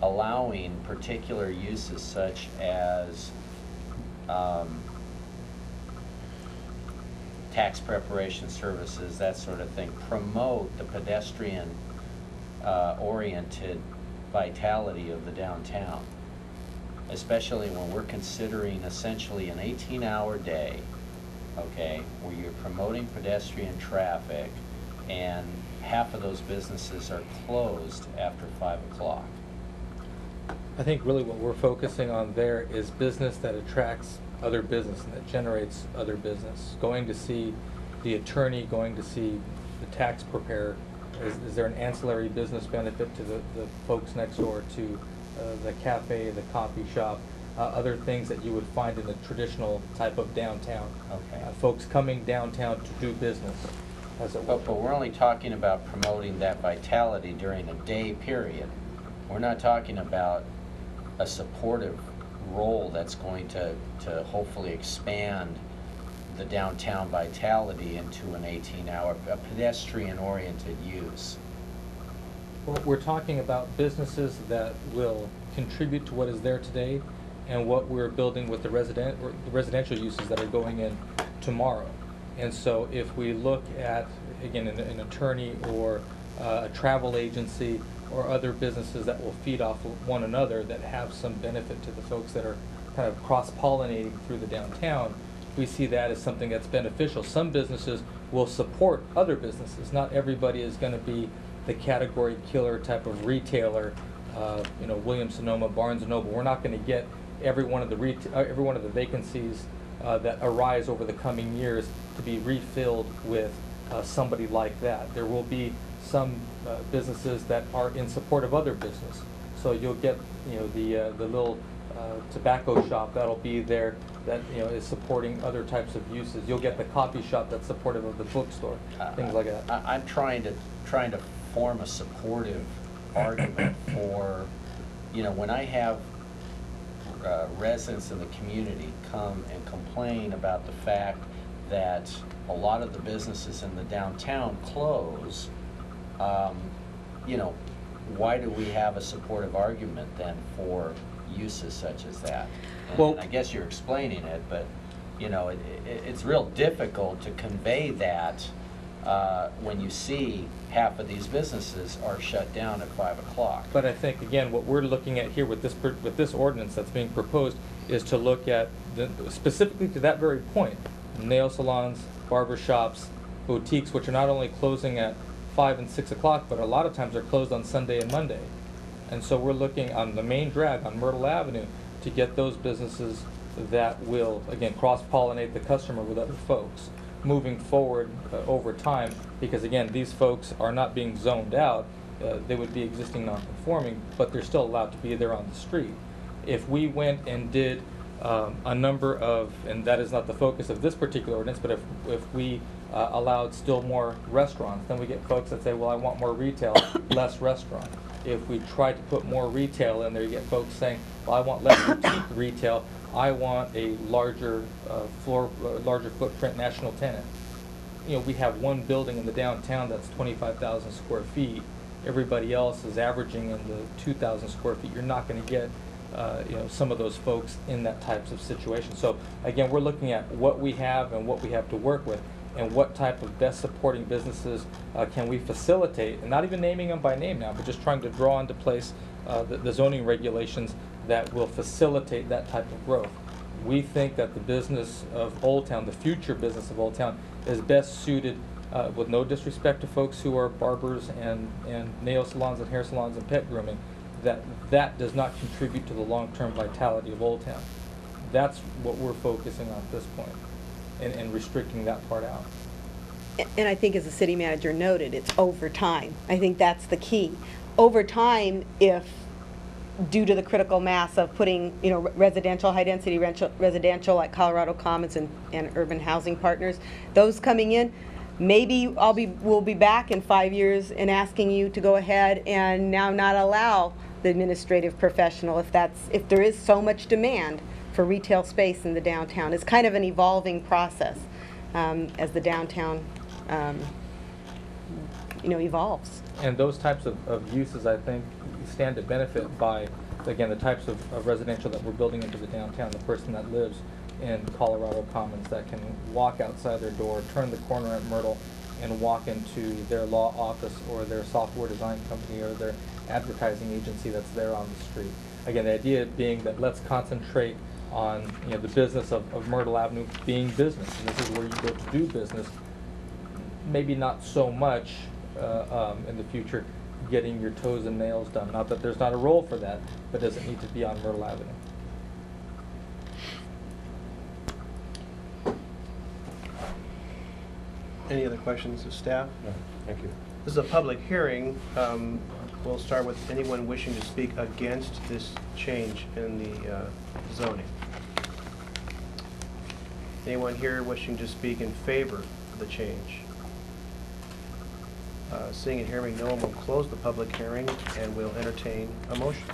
allowing particular uses such as um, tax preparation services, that sort of thing, promote the pedestrian uh, oriented vitality of the downtown? Especially when we're considering essentially an 18-hour day, okay, where you're promoting pedestrian traffic and half of those businesses are closed after five o'clock. I think really what we're focusing on there is business that attracts other business and that generates other business. Going to see the attorney, going to see the tax preparer. Is, is there an ancillary business benefit to the, the folks next door to uh, the cafe, the coffee shop, uh, other things that you would find in the traditional type of downtown? Okay. Uh, folks coming downtown to do business, as it were. But, but we're only talking about promoting that vitality during a day period. We're not talking about a supportive role that's going to, to hopefully expand the downtown vitality into an 18-hour, a pedestrian-oriented use. We're- We're talking about businesses that will contribute to what is there today and what we're building with the resident, the residential uses that are going in tomorrow. And so if we look at, again, an an attorney or uh, a travel agency or other businesses that will feed off one another that have some benefit to the folks that are kind of cross-pollinating through the downtown, we see that as something that's beneficial. Some businesses will support other businesses. Not everybody is going to be the category killer type of retailer, uh, you know, Williams Sonoma, Barnes and Noble. We're not going to get every one of the uh, every one of the vacancies uh, that arise over the coming years to be refilled with uh, somebody like that. There will be some uh, businesses that are in support of other business. So you'll get, you know, the uh, the little tobacco shop that'll be there that you know is supporting other types of uses. You'll get the coffee shop that's supportive of the bookstore, things like that. I, I'm trying to, trying to form a supportive argument for, you know, when I have uh, residents in the community come and complain about the fact that a lot of the businesses in the downtown close, um, you know, why do we have a supportive argument then for uses such as that? And Well- I guess you're explaining it, but, you know, it, it, it's real difficult to convey that uh, when you see half of these businesses are shut down at five o'clock. But I think, again, what we're looking at here with this, with this ordinance that's being proposed is to look at, the specifically to that very point, nail salons, barber shops, boutiques, which are not only closing at five and six o'clock, but a lot of times are closed on Sunday and Monday. And so we're looking on the main drag on Myrtle Avenue to get those businesses that will, again, cross-pollinate the customer with other folks moving forward uh, over time, because again, these folks are not being zoned out. Uh, They would be existing non-conforming, but they're still allowed to be there on the street. If we went and did um, a number of, and that is not the focus of this particular ordinance, but if, if we uh, allowed still more restaurants, then we get folks that say, well, I want more retail, less restaurant. If we try to put more retail in there, you get folks saying, well, I want less boutique retail, I want a larger uh, floor, uh, larger footprint national tenant. You know, we have one building in the downtown that's twenty-five thousand square feet. Everybody else is averaging in the two thousand square feet. You're not gonna get, uh, you know, some of those folks in that types of situation. So again, we're looking at what we have and what we have to work with and what type of best supporting businesses uh, can we facilitate, and not even naming them by name now, but just trying to draw into place uh, the the zoning regulations that will facilitate that type of growth. We think that the business of Old Town, the future business of Old Town, is best suited, uh, with no disrespect to folks who are barbers and, and nail salons and hair salons and pet grooming, that that does not contribute to the long-term vitality of Old Town. That's what we're focusing on at this point, and, and restricting that part out. And I think as the city manager noted, it's over time. I think that's the key. Over time, if, due to the critical mass of putting, you know, residential, high-density residential like Colorado Commons and, and Urban Housing Partners, those coming in, maybe I'll be, we'll be back in five years and asking you to go ahead and now not allow the administrative professional if that's, if there is so much demand for retail space in the downtown. It's kind of an evolving process um, as the downtown, um, you know, evolves. And those types of, of uses, I think, stand to benefit by, again, the types of, of residential that we're building into the downtown. The person that lives in Colorado Commons that can walk outside their door, turn the corner at Myrtle, and walk into their law office or their software design company or their advertising agency that's there on the street. Again, the idea being that let's concentrate on, you know, the business of, of Myrtle Avenue being business. And this is where you go to do business maybe not so much uh, um, in the future getting your toes and nails done. Not that there's not a role for that, but does it need to be on Myrtle Avenue? Any other questions of staff? No, thank you. This is a public hearing. Um, We'll start with anyone wishing to speak against this change in the uh, zoning. Anyone here wishing to speak in favor of the change? Uh, Seeing and hearing no one will close the public hearing and we'll entertain a motion.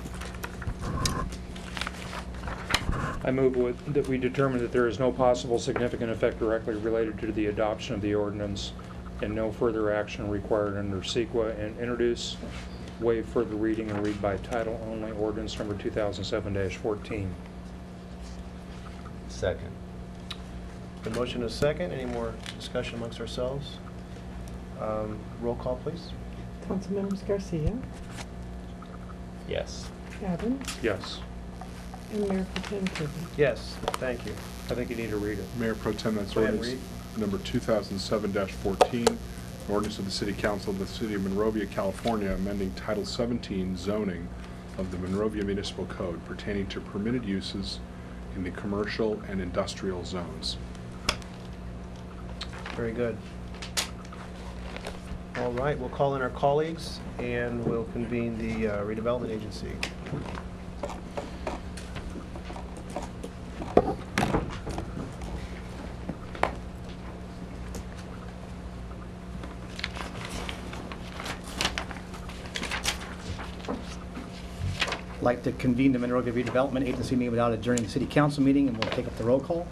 I move with, that we determine that there is no possible significant effect directly related to the adoption of the ordinance and no further action required under CEQA and introduce, waive further reading and read by title only ordinance number 2007-14. Second. The motion is second. Any more discussion amongst ourselves? Um, Roll call, please. Councilmembers Garcia, Yes. Evans, Yes. and Mayor Pro Tem Kirby. Yes, thank you. I think you need to read it. Mayor Pro Tem, that's Go ahead, ordinance number 2007-14, an ordinance of the City Council of the City of Monrovia, California, amending Title 17 zoning of the Monrovia Municipal Code pertaining to permitted uses in the commercial and industrial zones. Very good. All right, we'll call in our colleagues and we'll convene the uh, redevelopment agency. Like to convene the Monrovia Redevelopment Agency meeting without adjourning the city council meeting, and we'll take up the roll call.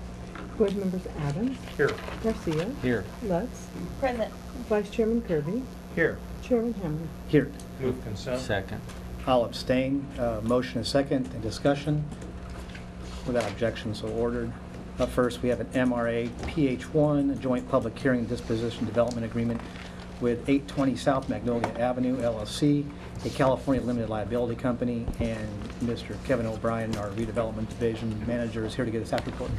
Board members Adams, Here. Garcia, Here. Lutz, Present. Vice Chairman Kirby, Here. Chairman Hammond. Here. Move consent. Second. I'll abstain. Uh, Motion is second, and discussion. Without objection, so ordered. Up first, we have an MRA PH1, a joint public hearing disposition development agreement with 820 South Magnolia Avenue LLC, a California limited liability company, and Mr. Kevin O'Brien, our redevelopment division manager, is here to get a staff report.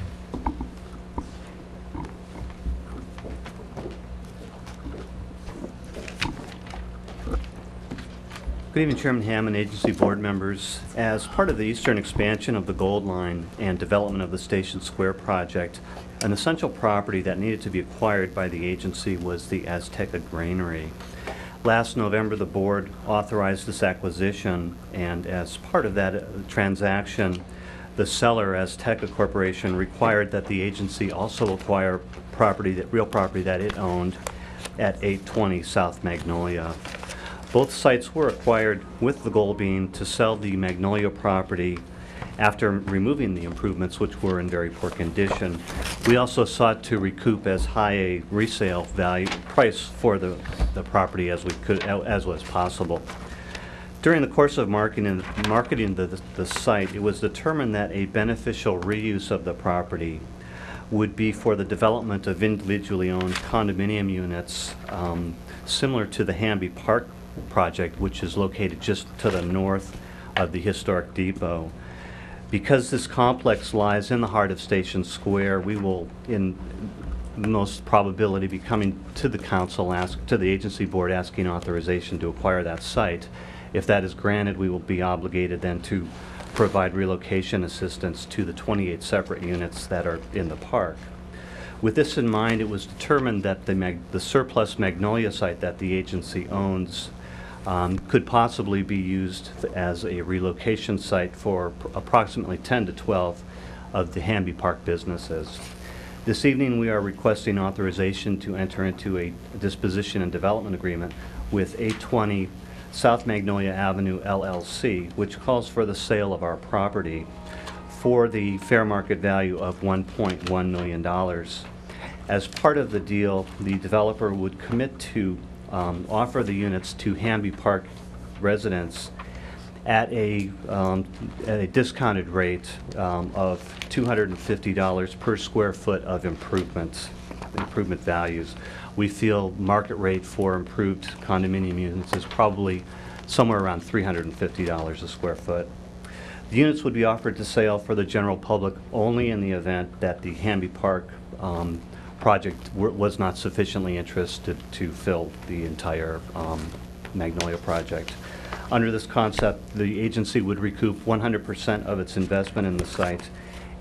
Good evening, Chairman Hammond, agency board members. As part of the eastern expansion of the Gold Line and development of the Station Square project, an essential property that needed to be acquired by the agency was the Azteca Granary. Last November, the board authorized this acquisition, and as part of that uh, transaction, the seller, Azteca Corporation, required that the agency also acquire property, that real property that it owned at 820 South Magnolia. Both sites were acquired with the goal being to sell the Magnolia property after removing the improvements, which were in very poor condition. We also sought to recoup as high a resale value, price for the, the property as we could, as was possible. During the course of marketing, marketing the, the site, it was determined that a beneficial reuse of the property would be for the development of individually owned condominium units, um, similar to the Hamby Park project, which is located just to the north of the historic depot. Because this complex lies in the heart of Station Square, we will, in most probability, be coming to the council, ask, to the agency board, asking authorization to acquire that site. If that is granted, we will be obligated then to provide relocation assistance to the 28 separate units that are in the park. With this in mind, it was determined that the, the surplus Magnolia site that the agency owns um, could possibly be used as a relocation site for pr- approximately 10 to 12 of the Hamby Park businesses. This evening, we are requesting authorization to enter into a disposition and development agreement with 820 South Magnolia Avenue LLC, which calls for the sale of our property for the fair market value of $1.1 million. As part of the deal, the developer would commit to um, offer the units to Hamby Park residents at a, um, at a discounted rate um, of $250 per square foot of improvements, improvement values. We feel market rate for improved condominium units is probably somewhere around $350 a square foot. The units would be offered to sale for the general public only in the event that the Hamby Park um, project were- was not sufficiently interested to fill the entire um, Magnolia project. Under this concept, the agency would recoup 100% of its investment in the site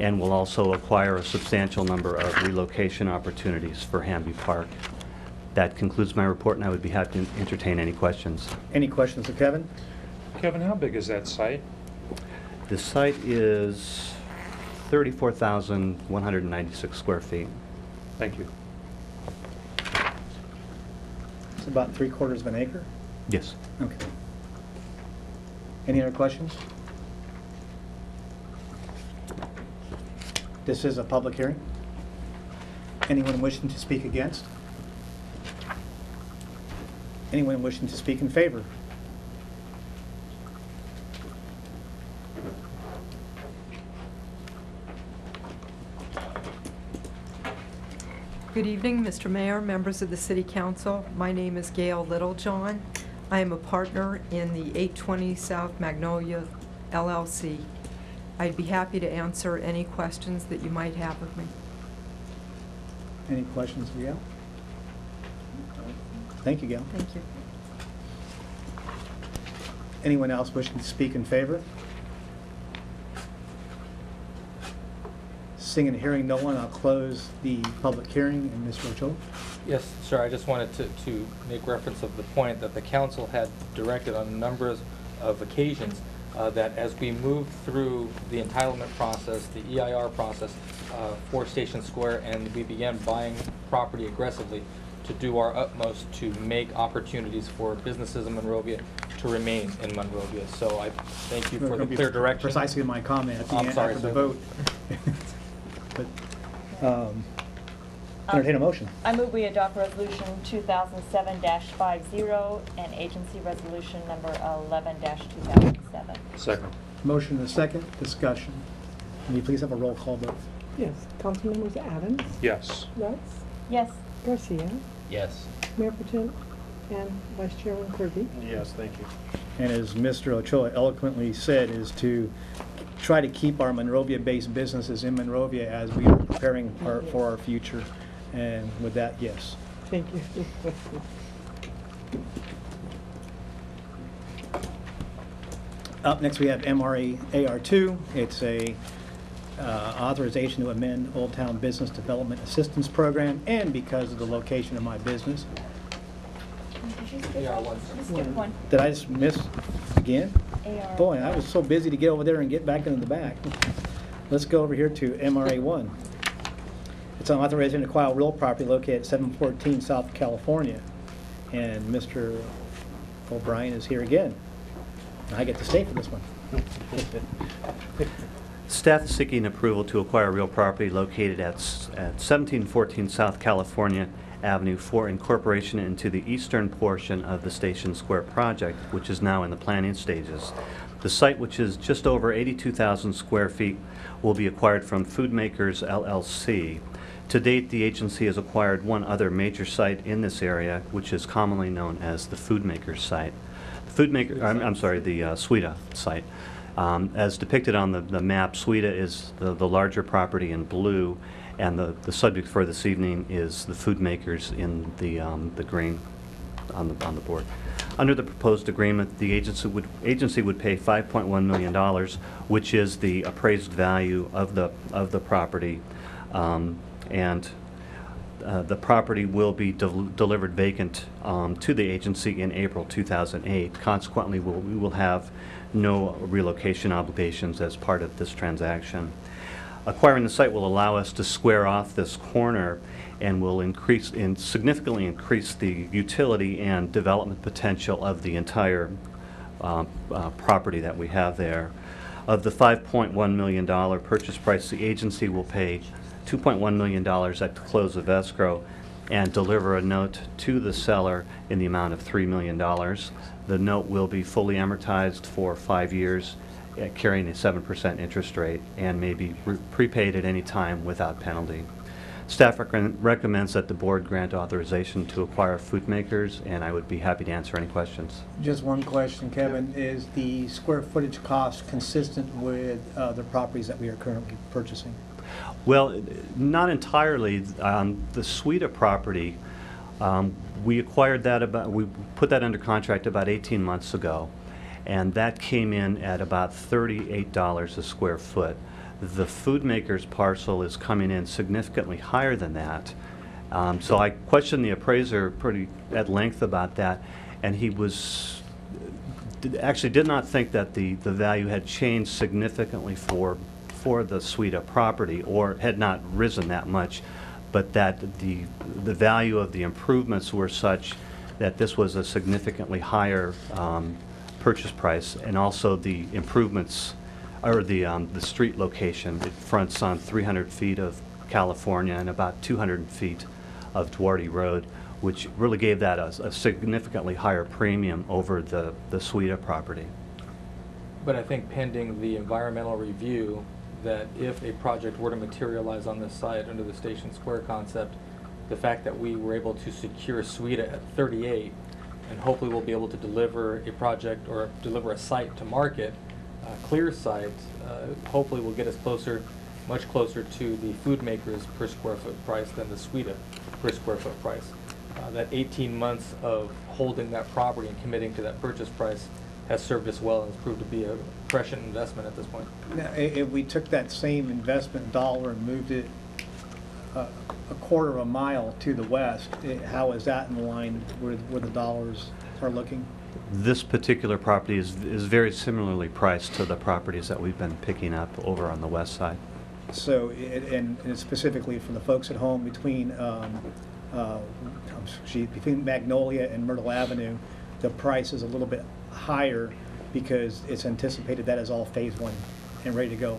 and will also acquire a substantial number of relocation opportunities for Hamby Park. That concludes my report, and I would be happy to entertain any questions. Any questions of Kevin? Kevin, how big is that site? The site is 34,196 square feet. Thank you. It's about three quarters of an acre? Yes. Okay. Any other questions? This is a public hearing. Anyone wishing to speak against? Anyone wishing to speak in favor? Good evening, Mr. Mayor, members of the City Council. My name is Gail Littlejohn. I am a partner in the 820 South Magnolia LLC. I'd be happy to answer any questions that you might have of me. Any questions for Gail? Thank you, Gail. Thank you. Anyone else wishing to speak in favor? Seeing and hearing no one, I'll close the public hearing. And Mr. Ochoa? Yes, sir, I just wanted to, to make reference of the point that the council had directed on a number of- occasions uh, that as we move through the entitlement process, the EIR process uh, for Station Square, and we began buying property aggressively, to do our utmost to make opportunities for businesses in Monrovia to remain in Monrovia. So I thank you for the clear direction. Precisely my comment at the I'm end sorry, after the vote. But, um, entertain a motion. I move we adopt resolution 2007-50 and agency resolution number 11-2007. Second. Motion and a second, discussion. Can you please have a roll call vote? Yes, Councilmembers Adams, Yes. Lutz, Yes. Garcia, Yes. Mayor Pro Tem, and Vice Chairman Kirby. Yes, thank you. And as Mr. Ochoa eloquently said, is to try to keep our Monrovia-based businesses in Monrovia as we are preparing our- for our future. And with that, yes. Thank you. Up next, we have MRA AR2. It's a uh, authorization to amend Old Town Business Development Assistance Program, and because of the location of my business, Did one? You skipped one. did I just miss again? AR. Boy, I was so busy to get over there and get back into the back. Let's go over here to MRA one. It's an authorization to acquire real property located at seven fourteen South California. And Mr. O'Brien is here again. I get to stay for this one. Staff is seeking approval to acquire real property located at s- at 1714 South California Avenue for incorporation into the eastern portion of the Station Square project, which is now in the planning stages. The site, which is just over 82,000 square feet, will be acquired from Food Makers LLC. To date, the agency has acquired one other major site in this area, which is commonly known as the Food Makers site. The Food Maker, I'm, I'm sorry, the uh, Suida site. Um, As depicted on the, the map, Suida is the, the larger property in blue, and the, the subject for this evening is the Food Makers in the, um, the green on the, on the board. Under the proposed agreement, the agency would, agency would pay $5.1 million, which is the appraised value of the, of the property. Um, And uh, the property will be del- delivered vacant um, to the agency in April 2008. Consequently, we'll- we will have no relocation obligations as part of this transaction. Acquiring the site will allow us to square off this corner and will increase, significantly increase the utility and development potential of the entire um, uh, property that we have there. Of the $5.1 million purchase price, the agency will pay $2.1 million at the close of escrow and deliver a note to the seller in the amount of $3 million. The note will be fully amortized for five years, uh, carrying a 7% interest rate, and may be re- prepaid at any time without penalty. Staff recom- recommends that the board grant authorization to acquire food makers, and I would be happy to answer any questions. Just one question, Kevin. Is the square footage cost consistent with uh, the properties that we are currently purchasing? Well, not entirely. Um, The suite of property, um, we acquired that about, we put that under contract about 18 months ago, and that came in at about $38 a square foot. The Food Makers parcel is coming in significantly higher than that. Um, So I questioned the appraiser pretty at length about that, and he was, actually did not think that the, the value had changed significantly for, for the Suida property, or had not risen that much, but that the, the value of the improvements were such that this was a significantly higher um, purchase price, and also the improvements or the, um, the street location. It fronts on 300 feet of California and about 200 feet of Duarte Road, which really gave that a a significantly higher premium over the, the Suita property. But I think pending the environmental review, that if a project were to materialize on this site under the Station Square concept, the fact that we were able to secure Suita at 38, and hopefully we'll be able to deliver a project or deliver a site to market, a clear site, uh, hopefully will get us closer, much closer to the food makers per square foot price than the Suita per square foot price. Uh, That 18 months of holding that property and committing to that purchase price has served us well and has proved to be a prescient investment at this point. Now, if we took that same investment dollar and moved it a quarter of a mile to the west, i- how is that in line with where the dollars are looking? This particular property is, is very similarly priced to the properties that we've been picking up over on the west side. So, i- and and specifically for the folks at home, between, um, uh, gee, between Magnolia and Myrtle Avenue, the price is a little bit higher because it's anticipated that is all phase one and ready to go.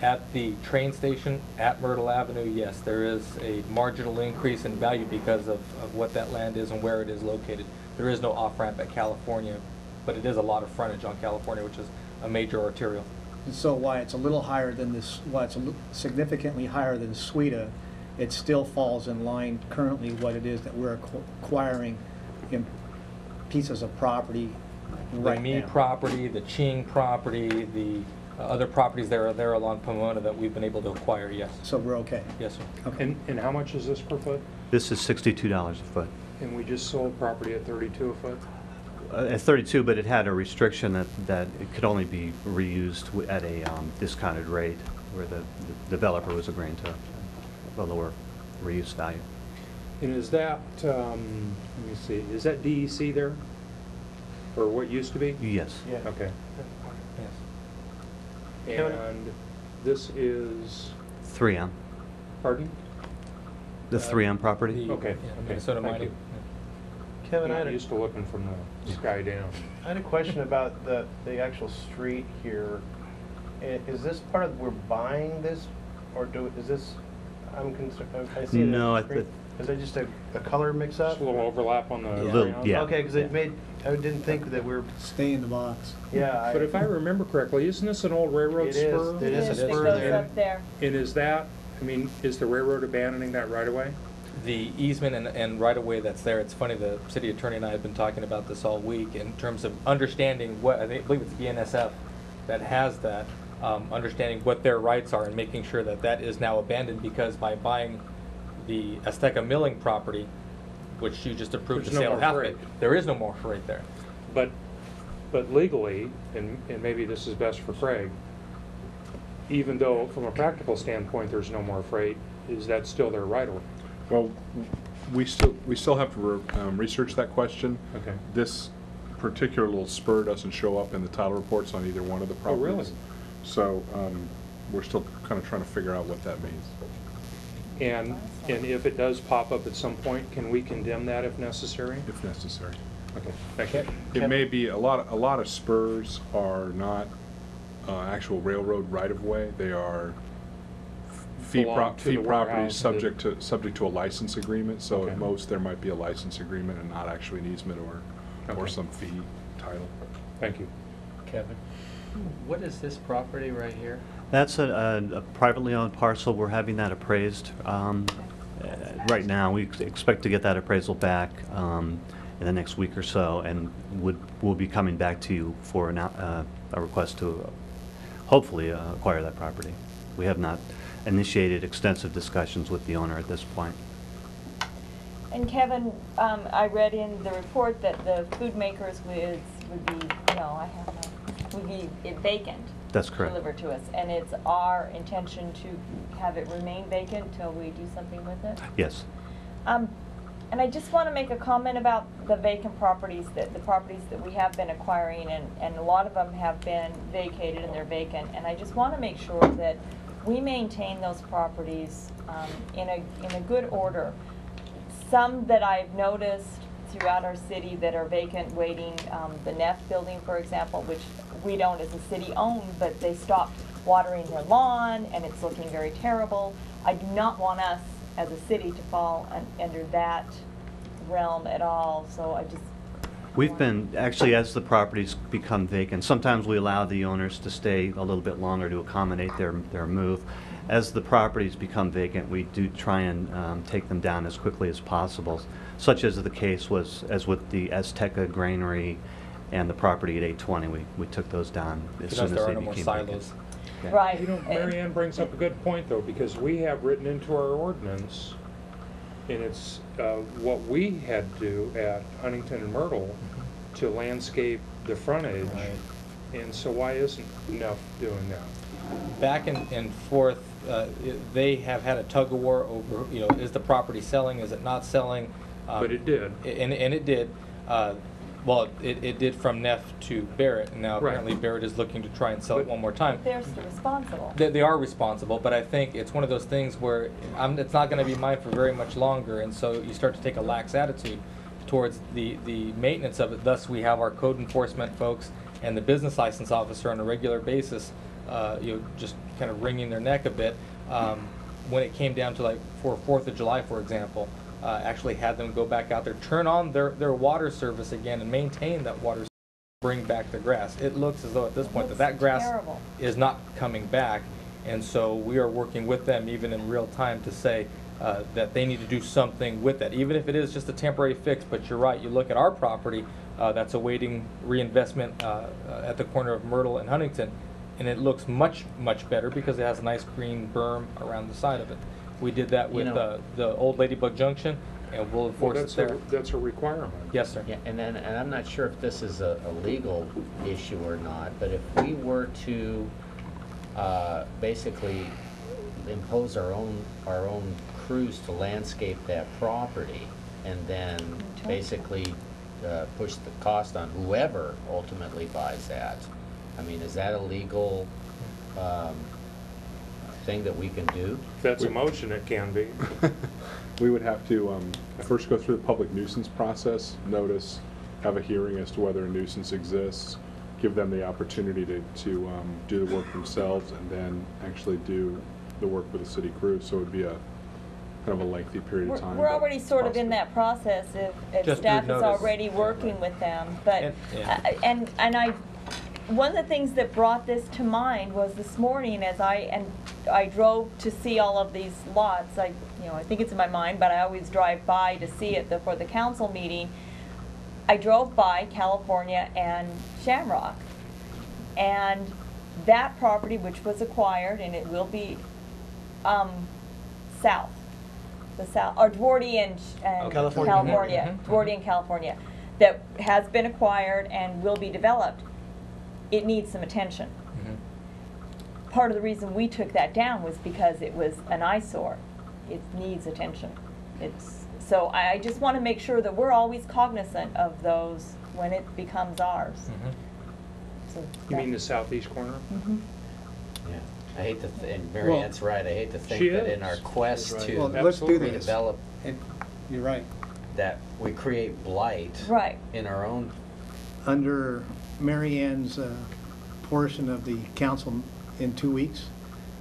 At the train station at Myrtle Avenue, yes, there is a marginal increase in value because of, of what that land is and where it is located. There is no off-ramp at California, but it is a lot of frontage on California, which is a major arterial. And so why it's a little higher than this, why it's a significantly higher than Suita, it still falls in line currently what it is that we're acquiring in pieces of property The right Me now. property, the Ching property, the other properties that are there along Pomona that we've been able to acquire, yes. So we're okay? Yes, sir. And, and how much is this per foot? This is $62 a foot. And we just sold property at 32 a foot? Uh, At 32, but it had a restriction that, that it could only be reused wi- at a um, discounted rate, where the the developer was agreeing to a lower reuse value. And is that, um, let me see, is that DEC there? Or what used to be? Yes. Yeah. Okay. Yes. Kevin? And this is, 3M, pardon? the uh, 3M property? The- Okay, yeah, Minnesota thank Mining. you. Kevin, I had Not a used to looking from the sky down. I had a question about the, the actual street here. I- Is this part of, we're buying this, or do, is this, I'm concerned, I see it. No, I as green. Is that just a, a color mix-up? Just a little overlap on the. A little- ground. yeah. Okay, because it made, I didn't think that we're, Stay in the box. yeah. But if I remember correctly, isn't this an old railroad It is, spur? it is a It spur goes there. up there. And is that, I mean, is the railroad abandoning that right away? The easement and, and right-of-way that's there, it's funny, the city attorney and I have been talking about this all week in terms of understanding what, I think, I believe it's BNSF that has that, um, understanding what their rights are and making sure that that is now abandoned because by buying the Azteca milling property, which you just approved the There's no sale more of half freight. it, there is no more freight there. But, but legally, and, and maybe this is best for Craig, even though from a practical standpoint, there's no more freight, is that still their right of way? Well, we still, we still have to re- um, research that question. Okay. This particular little spur doesn't show up in the title reports on either one of the Oh, really? properties. So um, we're still kind of trying to figure out what that means. And, and if it does pop up at some point, can we condemn that if necessary? If necessary. Okay, thank you. It may be, a lot, a lot of spurs are not uh, actual railroad right-of-way. They are fee Belong prop, to fee the properties warehouse. subject to, subject to a license agreement. So Okay. at most, there might be a license agreement and not actually an easement or, or Okay. some fee title. Thank you. Kevin, what is this property right here? That's a, a- privately owned parcel. We're having that appraised. um, uh, Right now, we ex- expect to get that appraisal back um, in the next week or so, and would, we'll be coming back to you for an, uh, a request to hopefully uh, acquire that property. We have not initiated extensive discussions with the owner at this point. And Kevin, um, I read in the report that the food makers would, would be, no, I have no, would be vacant. That's correct. Delivered to us, and it's our intention to have it remain vacant till we do something with it? Yes. Um, and I just want to make a comment about the vacant properties, that, the properties that we have been acquiring, and, and a lot of them have been vacated and they're vacant. And I just want to make sure that we maintain those properties, um, in a, in a good order. Some that I've noticed throughout our city that are vacant, waiting, um, the Neff building, for example, which we don't as a city own, but they stopped watering their lawn, and it's looking very terrible. I do not want us, as a city, to fall un- under that realm at all, so I just, We've been, actually, as the properties become vacant, sometimes we allow the owners to stay a little bit longer to accommodate their, their move. As the properties become vacant, we do try and um, take them down as quickly as possible, such as the case was, as with the Azteca Granary and the property at 820. We, we took those down as soon as there they are no more became vacant. silos. Yeah. right. You know, Mary Ann brings up a good point, though, because we have written into our ordinance, and it's uh, what we had to do at Huntington and Myrtle to landscape the frontage. And so why isn't Neff doing that? Back and, and forth, uh, it- they have had a tug of war over, you know, is the property selling, is it not selling? Um, But it did. And, and it did. Uh, Well, it, it did from Neff to Barrett, and now Right. apparently Barrett is looking to try and sell it one more time. They're still responsible. They, they are responsible, but I think it's one of those things where I'm, it's not gonna be mine for very much longer, and so you start to take a lax attitude towards the, the maintenance of it. Thus, we have our code enforcement folks and the business license officer on a regular basis, uh, you know, just kind of wringing their neck a bit. Um, when it came down to like, for Fourth of July, for example, uh, actually had them go back out there, turn on their, their water service again and maintain that water, bring back the grass. It looks as though at this point that that grass terrible. is not coming back. And so we are working with them even in real time to say uh, that they need to do something with that, even if it is just a temporary fix. But you're right, you look at our property uh, that's awaiting reinvestment uh, uh, at the corner of Myrtle and Huntington, and it looks much, much better because it has a nice green berm around the side of it. We did that You with know- uh, the old Ladybug Junction, and we'll Well, enforce it that's there. a, that's a requirement. Yes, sir. Yeah, and then, and I'm not sure if this is a, a legal issue or not, but if we were to, uh, basically impose our own, our own crews to landscape that property, and then basically, uh, push the cost on whoever ultimately buys that, I mean, is that a legal, um, thing that we can do? If that's a motion, it can be. We would have to um, first go through the public nuisance process, notice, have a hearing as to whether a nuisance exists, give them the opportunity to, to um, do the work themselves, and then actually do the work with the city crew. So it would be a kind of a lengthy period We're, of time. we're but already sort of in that process if, if Just staff is notice. already working with them, but, And- yeah. uh, and, and I, one of the things that brought this to mind was this morning as I, and I drove to see all of these lots, I, you know, I think it's in my mind, but I always drive by to see it before the council meeting. I drove by California and Shamrock, and that property which was acquired, and it will be, um, south, the south, or Duarte and, and California. California, Mhm. Duarte and California, that has been acquired and will be developed, it needs some attention. Part of the reason we took that down was because it was an eyesore. It needs attention. It's, so I, I just want to make sure that we're always cognizant of those when it becomes ours. So You mean the southeast corner? Mhm. Yeah, I hate to, th- and Mary Well- Ann's right, I hate to She think that in our quest right. to Well, let's do this. redevelop, And You're right. that we create blight Right. in our own, Under Mary Ann's uh, portion of the council in two weeks,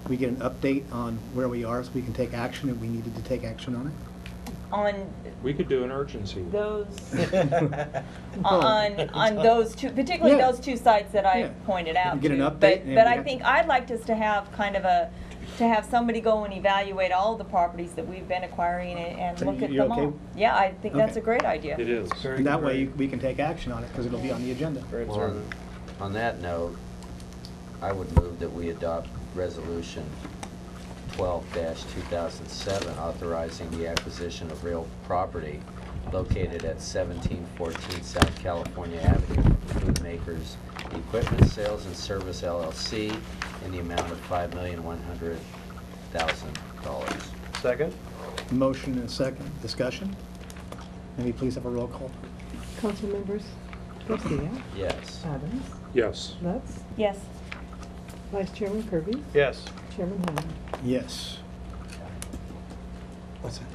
we get an update on where we are so we can take action if we needed to take action on it. On We could do an urgency. those, on, on those two, particularly Yeah. those two sites that I Yeah. pointed out Get an update But, and but I have- think I'd like us to have kind of a, to have somebody go and evaluate all the properties that we've been acquiring and, and So look at you them okay? all. Yeah, I think that's Okay. a great idea. It is. And that way we can take action on it because it'll be on the agenda. well, on- on that note, I would move that we adopt resolution 12-2007, authorizing the acquisition of real property located at seventeen fourteen South California Avenue from Food Makers Equipment Sales and Service LLC in the amount of five million one hundred thousand dollars. Second? Motion and a second. Discussion? May we please have a roll call? Council members Garcia, Yes. Adams, Yes. Lutz, Yes. Vice Chairman Kirby, Yes. Chairman Hammond. Yes. What's that?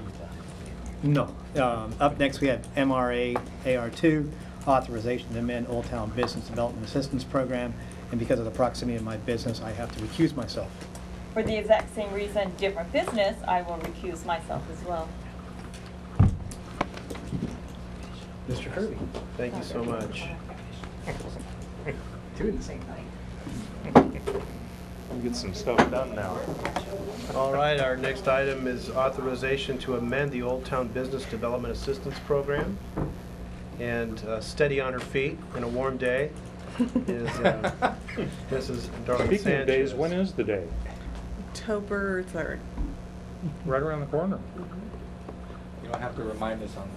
No. Um, Up next, we have MRA AR2, authorization to amend Old Town Business Development Assistance Program. And because of the proximity of my business, I have to recuse myself. For the exact same reason, different business, I will recuse myself as well. Mr. Kirby, thank you so much. Two Doing the same thing. Get some stuff done now. All right, our next item is authorization to amend the Old Town Business Development Assistance Program. And uh, steady on her feet in a warm day is uh, Mrs. Darlene Sanchez. Speaking of days, when is the day? October 3rd. Right around the corner. You don't have to remind us on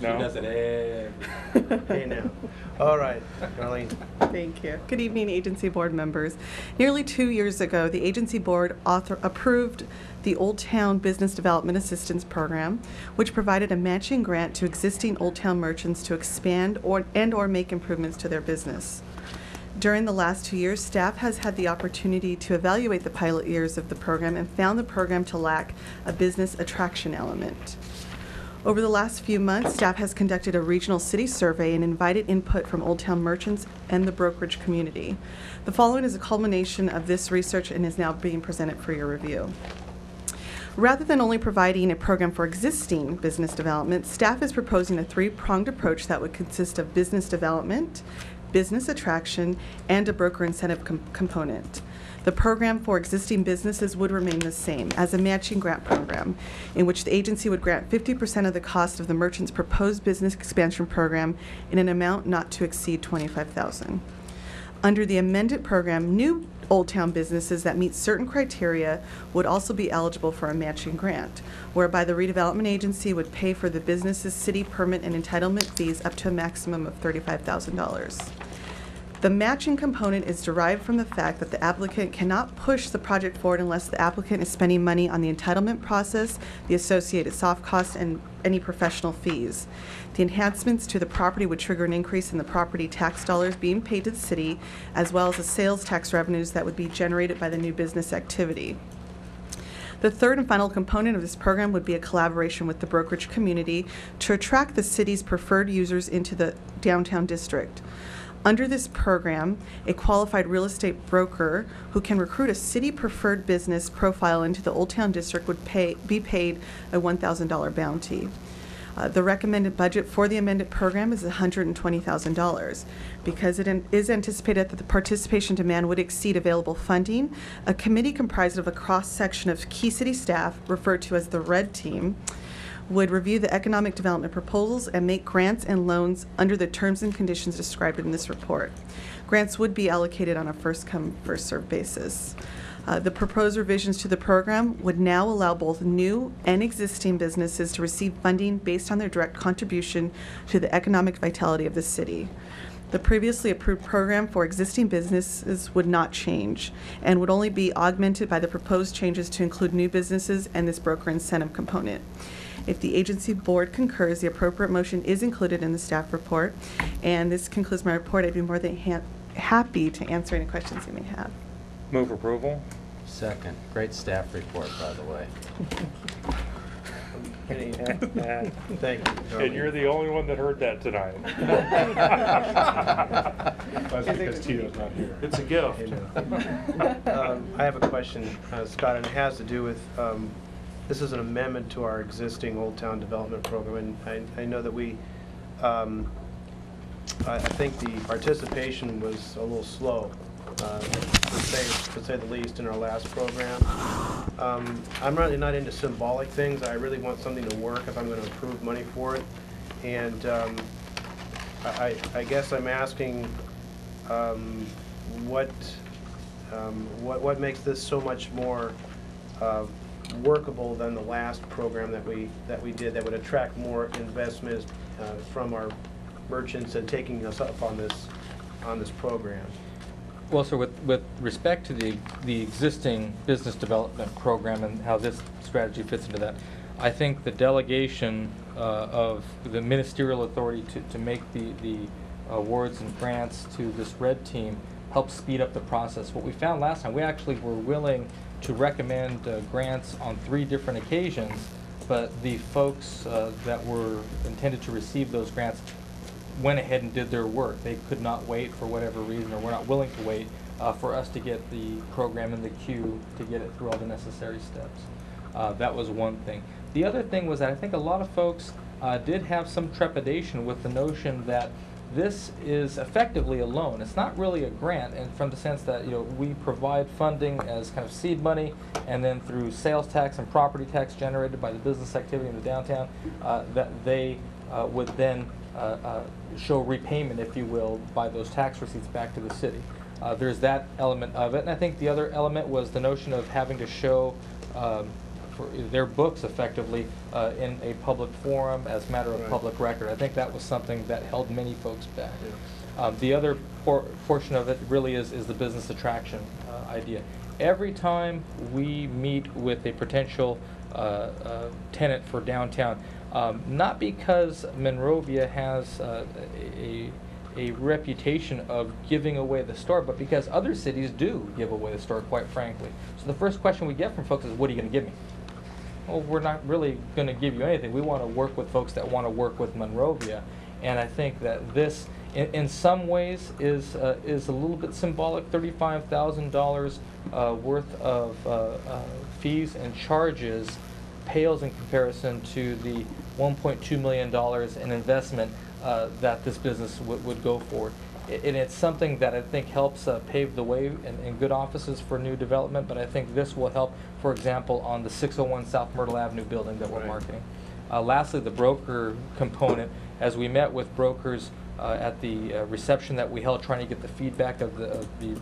that. No. She does it every. Hey now. All right, Darlene. Thank you. Good evening, agency board members. Nearly two years ago, the agency board author approved the Old Town Business Development Assistance Program, which provided a matching grant to existing Old Town merchants to expand or and/or make improvements to their business. During the last two years, staff has had the opportunity to evaluate the pilot years of the program and found the program to lack a business attraction element. Over the last few months, staff has conducted a regional city survey and invited input from Old Town merchants and the brokerage community. The following is a culmination of this research and is now being presented for your review. Rather than only providing a program for existing business development, staff is proposing a three-pronged approach that would consist of business development, business attraction, and a broker incentive com- component. The program for existing businesses would remain the same as a matching grant program, in which the agency would grant 50% of the cost of the merchant's proposed business expansion program in an amount not to exceed 25000 under the amended program, new Old Town businesses that meet certain criteria would also be eligible for a matching grant, whereby the redevelopment agency would pay for the business's city permit and entitlement fees up to a maximum of $35,000. The matching component is derived from the fact that the applicant cannot push the project forward unless the applicant is spending money on the entitlement process, the associated soft costs, and any professional fees. The enhancements to the property would trigger an increase in the property tax dollars being paid to the city, as well as the sales tax revenues that would be generated by the new business activity. The third and final component of this program would be a collaboration with the brokerage community to attract the city's preferred users into the downtown district. Under this program, a qualified real estate broker who can recruit a city-preferred business profile into the Old Town District would pay, be paid a $1,000 bounty. Uh, The recommended budget for the amended program is $120,000. Because it an- is anticipated that the participation demand would exceed available funding, a committee comprised of a cross-section of key city staff, referred to as the Red Team, would review the economic development proposals and make grants and loans under the terms and conditions described in this report. Grants would be allocated on a first-come, first-served basis. Uh, The proposed revisions to the program would now allow both new and existing businesses to receive funding based on their direct contribution to the economic vitality of the city. The previously approved program for existing businesses would not change and would only be augmented by the proposed changes to include new businesses and this broker incentive component. If the agency board concurs, the appropriate motion is included in the staff report. And this concludes my report. I'd be more than ha- happy to answer any questions you may have. Move approval? Second. Great staff report, by the way. Thank you. And you're the only one that heard that tonight. That's because Tito's not here. It's a gift. Um, I have a question, uh, Scott, and it has to do with, um, this is an amendment to our existing Old Town Development Program, and I I know that we, um, I think the participation was a little slow, uh, to say, to say the least, in our last program. Um, I'm really not into symbolic things. I really want something to work if I'm going to approve money for it. And um, I I- I guess I'm asking, um, what, um, what, what makes this so much more uh, workable than the last program that we, that we did, that would attract more investment uh, from our merchants and taking us up on this, on this program? Well, sir, with, with respect to the, the existing business development program and how this strategy fits into that, I think the delegation uh, of the ministerial authority to, to make the, the awards and grants to this red team helps speed up the process. What we found last time, we actually were willing to recommend uh, grants on three different occasions, but the folks uh, that were intended to receive those grants went ahead and did their work. They could not wait for whatever reason, or were not willing to wait uh, for us to get the program in the queue to get it through all the necessary steps. Uh, that was one thing. The other thing was that I think a lot of folks uh, did have some trepidation with the notion that this is effectively a loan. It's not really a grant, and from the sense that you know we provide funding as kind of seed money, and then through sales tax and property tax generated by the business activity in the downtown, uh, that they uh, would then uh, uh, show repayment, if you will, by those tax receipts back to the city. Uh, there's that element of it, and I think the other element was the notion of having to show um, for their books effectively uh, in a public forum as matter of Right. public record. I think that was something that held many folks back. Um, the other por- portion of it really is, is the business attraction uh, idea. Every time we meet with a potential uh, uh, tenant for downtown, um, not because Monrovia has uh, a, a reputation of giving away the store, but because other cities do give away the store, quite frankly. So the first question we get from folks is, what are you going to give me? Well, we're not really going to give you anything. We want to work with folks that want to work with Monrovia, and I think that this, in, in some ways, is uh, is a little bit symbolic. Thirty-five thousand dollars uh, worth of uh, uh, fees and charges pales in comparison to the 1.2 million dollars in investment uh, that this business would go for. And it's something that I think helps uh, pave the way in, in good offices for new development, but I think this will help, for example, on the 601 South Myrtle Avenue building that we're Right. marketing. Uh, lastly, the broker component, as we met with brokers uh, at the uh, reception that we held, trying to get the feedback of the, of the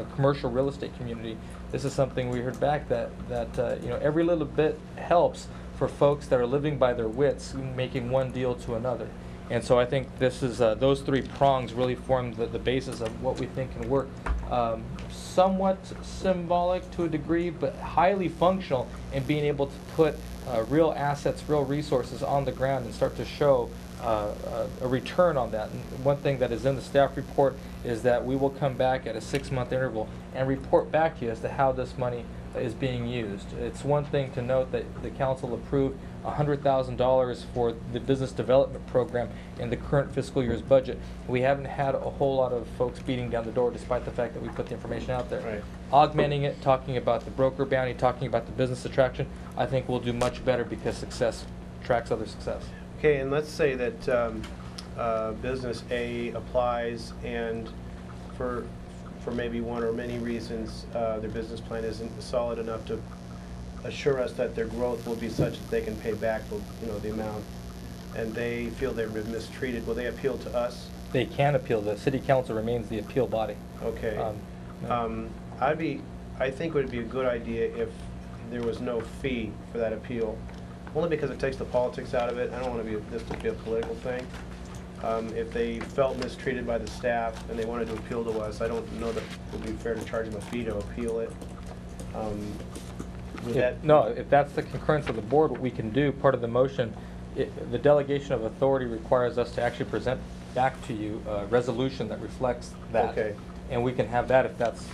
uh, commercial real estate community, this is something we heard back that, that, uh, you know, every little bit helps for folks that are living by their wits, making one deal to another. And so I think this is, uh, those three prongs really form the, the basis of what we think can work. Um, somewhat symbolic to a degree, but highly functional in being able to put uh, real assets, real resources on the ground and start to show uh, a, a return on that. And one thing that is in the staff report is that we will come back at a six-month interval and report back to you as to how this money is being used. It's one thing to note that the council approved $100,000 for the business development program in the current fiscal year's budget. We haven't had a whole lot of folks beating down the door despite the fact that we put the information out there. Right. Augmenting it, talking about the broker bounty, talking about the business attraction, I think we'll do much better because success tracks other success. Okay, and let's say that um, uh, business A applies and for, for maybe one or many reasons, uh, their business plan isn't solid enough to assure us that their growth will be such that they can pay back, the you know, the amount, and they feel they've been mistreated, will they appeal to us? They can appeal, the city council remains the appeal body. Okay. Um, Um, I'd be, I think it would be a good idea if there was no fee for that appeal, only because it takes the politics out of it. I don't want to be, this to be a political thing. Um, If they felt mistreated by the staff and they wanted to appeal to us, I don't know that it would be fair to charge them a fee to appeal it. Um, Would that? No, if that's the concurrence of the board, what we can do, part of the motion, the delegation of authority requires us to actually present back to you a resolution that reflects that. Okay. And we can have that if that's,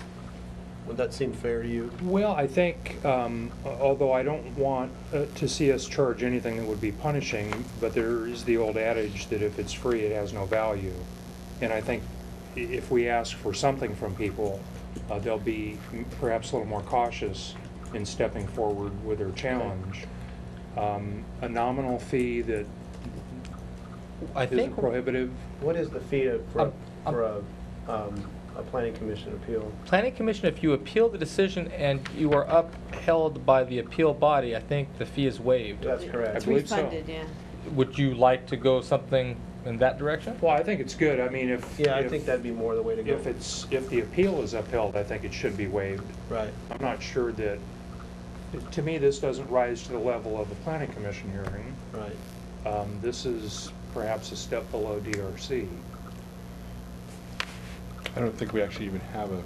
Would that seem fair to you? Well, I think, um, although I don't want uh, to see us charge anything that would be punishing, but there is the old adage that if it's free, it has no value. And I think i- if we ask for something from people, uh, they'll be m- perhaps a little more cautious in stepping forward with their challenge. Um, A nominal fee that I isn't think. prohibitive. What is the fee to- for, Um, um, for a, um, a planning commission appeal? Planning Commission, if you appeal the decision and you are upheld by the appeal body, I think the fee is waived. That's correct. I believe so. Refunded, yeah. Would you like to go something in that direction? Well, I think it's good. I mean, if. Yeah, I if- think that'd be more the way to go. If it's, if the appeal is upheld, I think it should be waived. Right. I'm not sure that, to me, this doesn't rise to the level of a planning commission hearing. Right. Um, This is perhaps a step below DRC. I don't think we actually even have a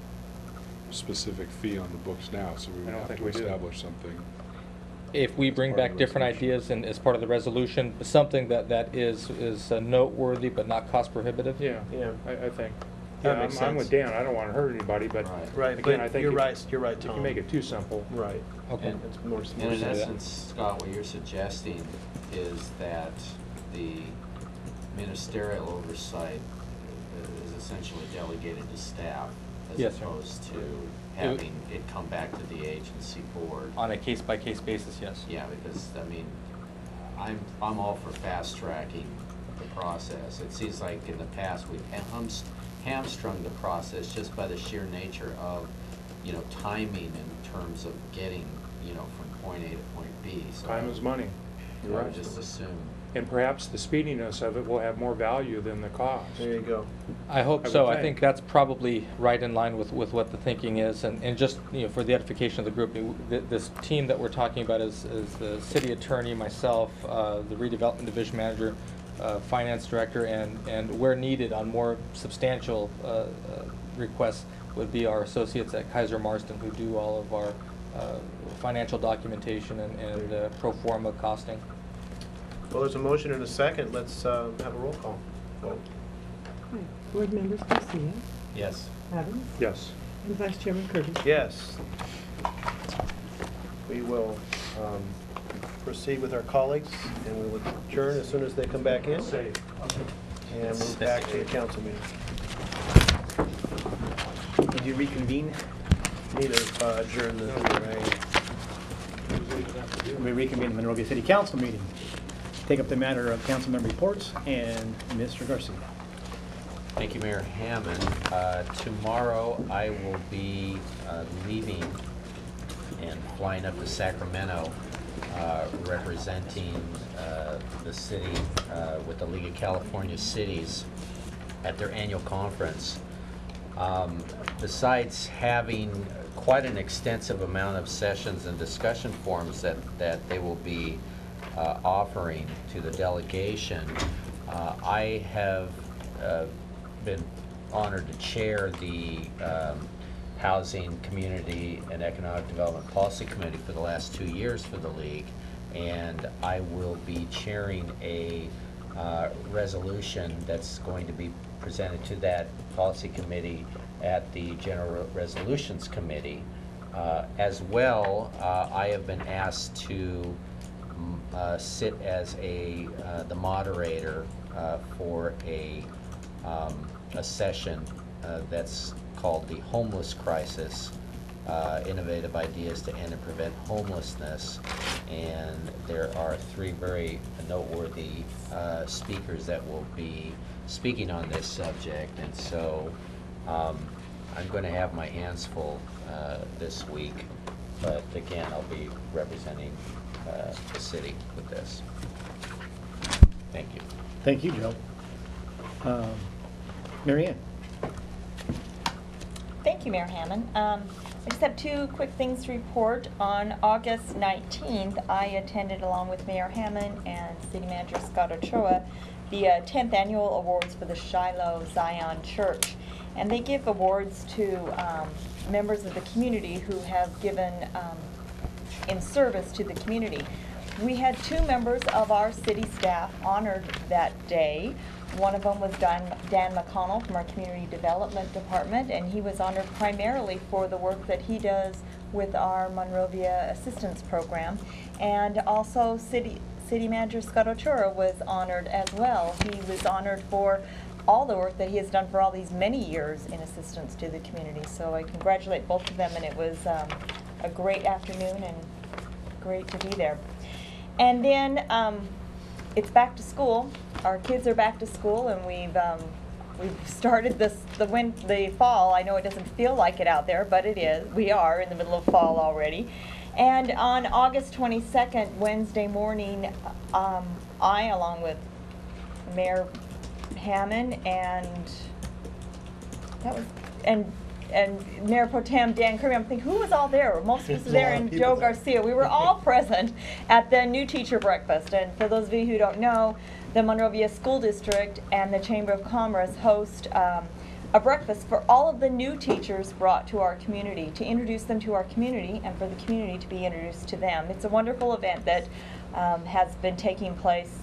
specific fee on the books now, so we I would don't have think to we do. establish something. If we bring part of back the different resolution. ideas and as part of the resolution, something that, that is, is uh, noteworthy but not cost prohibitive? Yeah, Yeah. I, I think. Yeah, That I'm, makes I'm with. Dan, I don't wanna hurt anybody, but Right, again, but I think you're if- right- you're right, If you Tom. make it too simple. Right. Okay. And- It's more- And in simple. essence, Scott, what you're suggesting is that the ministerial oversight is essentially delegated to staff as Yes, sir. opposed to having it come back to the agency board. On a case-by-case basis, yes. Yeah, because, I mean, I'm, I'm all for fast tracking the process. It seems like in the past, we've hums- hamstrung the process just by the sheer nature of, you know, timing in terms of getting, you know, from point A to point B. So Time is money. You're I right. just assume. And perhaps the speediness of it will have more value than the cost. There you go. I hope I so. would I think that's probably right in line with, with what the thinking is. And, and just, you know, for the edification of the group, th- this team that we're talking about is, is the city attorney, myself, uh, the redevelopment division manager, uh, finance director, and, and where needed on more substantial uh, uh, requests would be our associates at Keyser Marston who do all of our uh, financial documentation and, and uh, pro forma costing. Well, there's a motion and a second. Let's uh, have a roll call. vote. Hi. Board members Garcia, Yes. Adams, Yes. and Vice Chairman Curtis. Yes. We will um, proceed with our colleagues, and we will adjourn as soon as they come back in. And move back to the council meeting. Did you reconvene? Need to uh, adjourn the meeting. We reconvene the Monrovia City Council meeting. Take up the matter of council member reports and Mr. Garcia. Thank you, Mayor Hammond. Uh, Tomorrow, I will be uh, leaving and flying up to Sacramento, uh, representing uh, the city uh, with the League of California Cities at their annual conference. Um, Besides having quite an extensive amount of sessions and discussion forums that, that they will be uh, offering to the delegation, uh, I have uh, been honored to chair the um, Housing, Community, and Economic Development Policy Committee for the last two years for the league. And I will be chairing a uh, resolution that's going to be presented to that policy committee at the General Resolutions Committee. Uh, As well, uh, I have been asked to uh, sit as a, uh, the moderator uh, for a, um, a session uh, that's called the Homeless Crisis, uh, Innovative Ideas to End and Prevent Homelessness. And there are three very noteworthy uh, speakers that will be speaking on this subject. And so um, I'm going to have my hands full this week. But again, I'll be representing uh, the city with this. Thank you. Thank you, Joe. Um, Mary Ann? Thank you, Mayor Hammond. Um, I just have two quick things to report. On August 19th, I attended along with Mayor Hammond and City Manager Scott Ochoa the uh, 10th Annual Awards for the Shiloh Zion Church. And they give awards to um, members of the community who have given um, in service to the community. We had two members of our city staff honored that day. One of them was Dan, Dan McConnell from our Community Development Department, and he was honored primarily for the work that he does with our Monrovia Assistance Program. And also City, City Manager Scott Ochoa was honored as well. He was honored for all the work that he has done for all these many years in assistance to the community. So I congratulate both of them, and it was um, a great afternoon and great to be there. And then um, it's back to school. Our kids are back to school, and we've um, we've started this the win the fall. I know it doesn't feel like it out there, but it is. We are in the middle of fall already. And on August 22nd, Wednesday morning, um, I, along with Mayor Hammond and that was and and Mayor Pro Tem Dan Kirby. I'm thinking, who was all there? Most of us were there, A lot of and Joe there. Garcia. We were all present at the new teacher breakfast. And for those of you who don't know, the Monrovia School District and the Chamber of Commerce host um, a breakfast for all of the new teachers brought to our community to introduce them to our community and for the community to be introduced to them. It's a wonderful event that um, has been taking place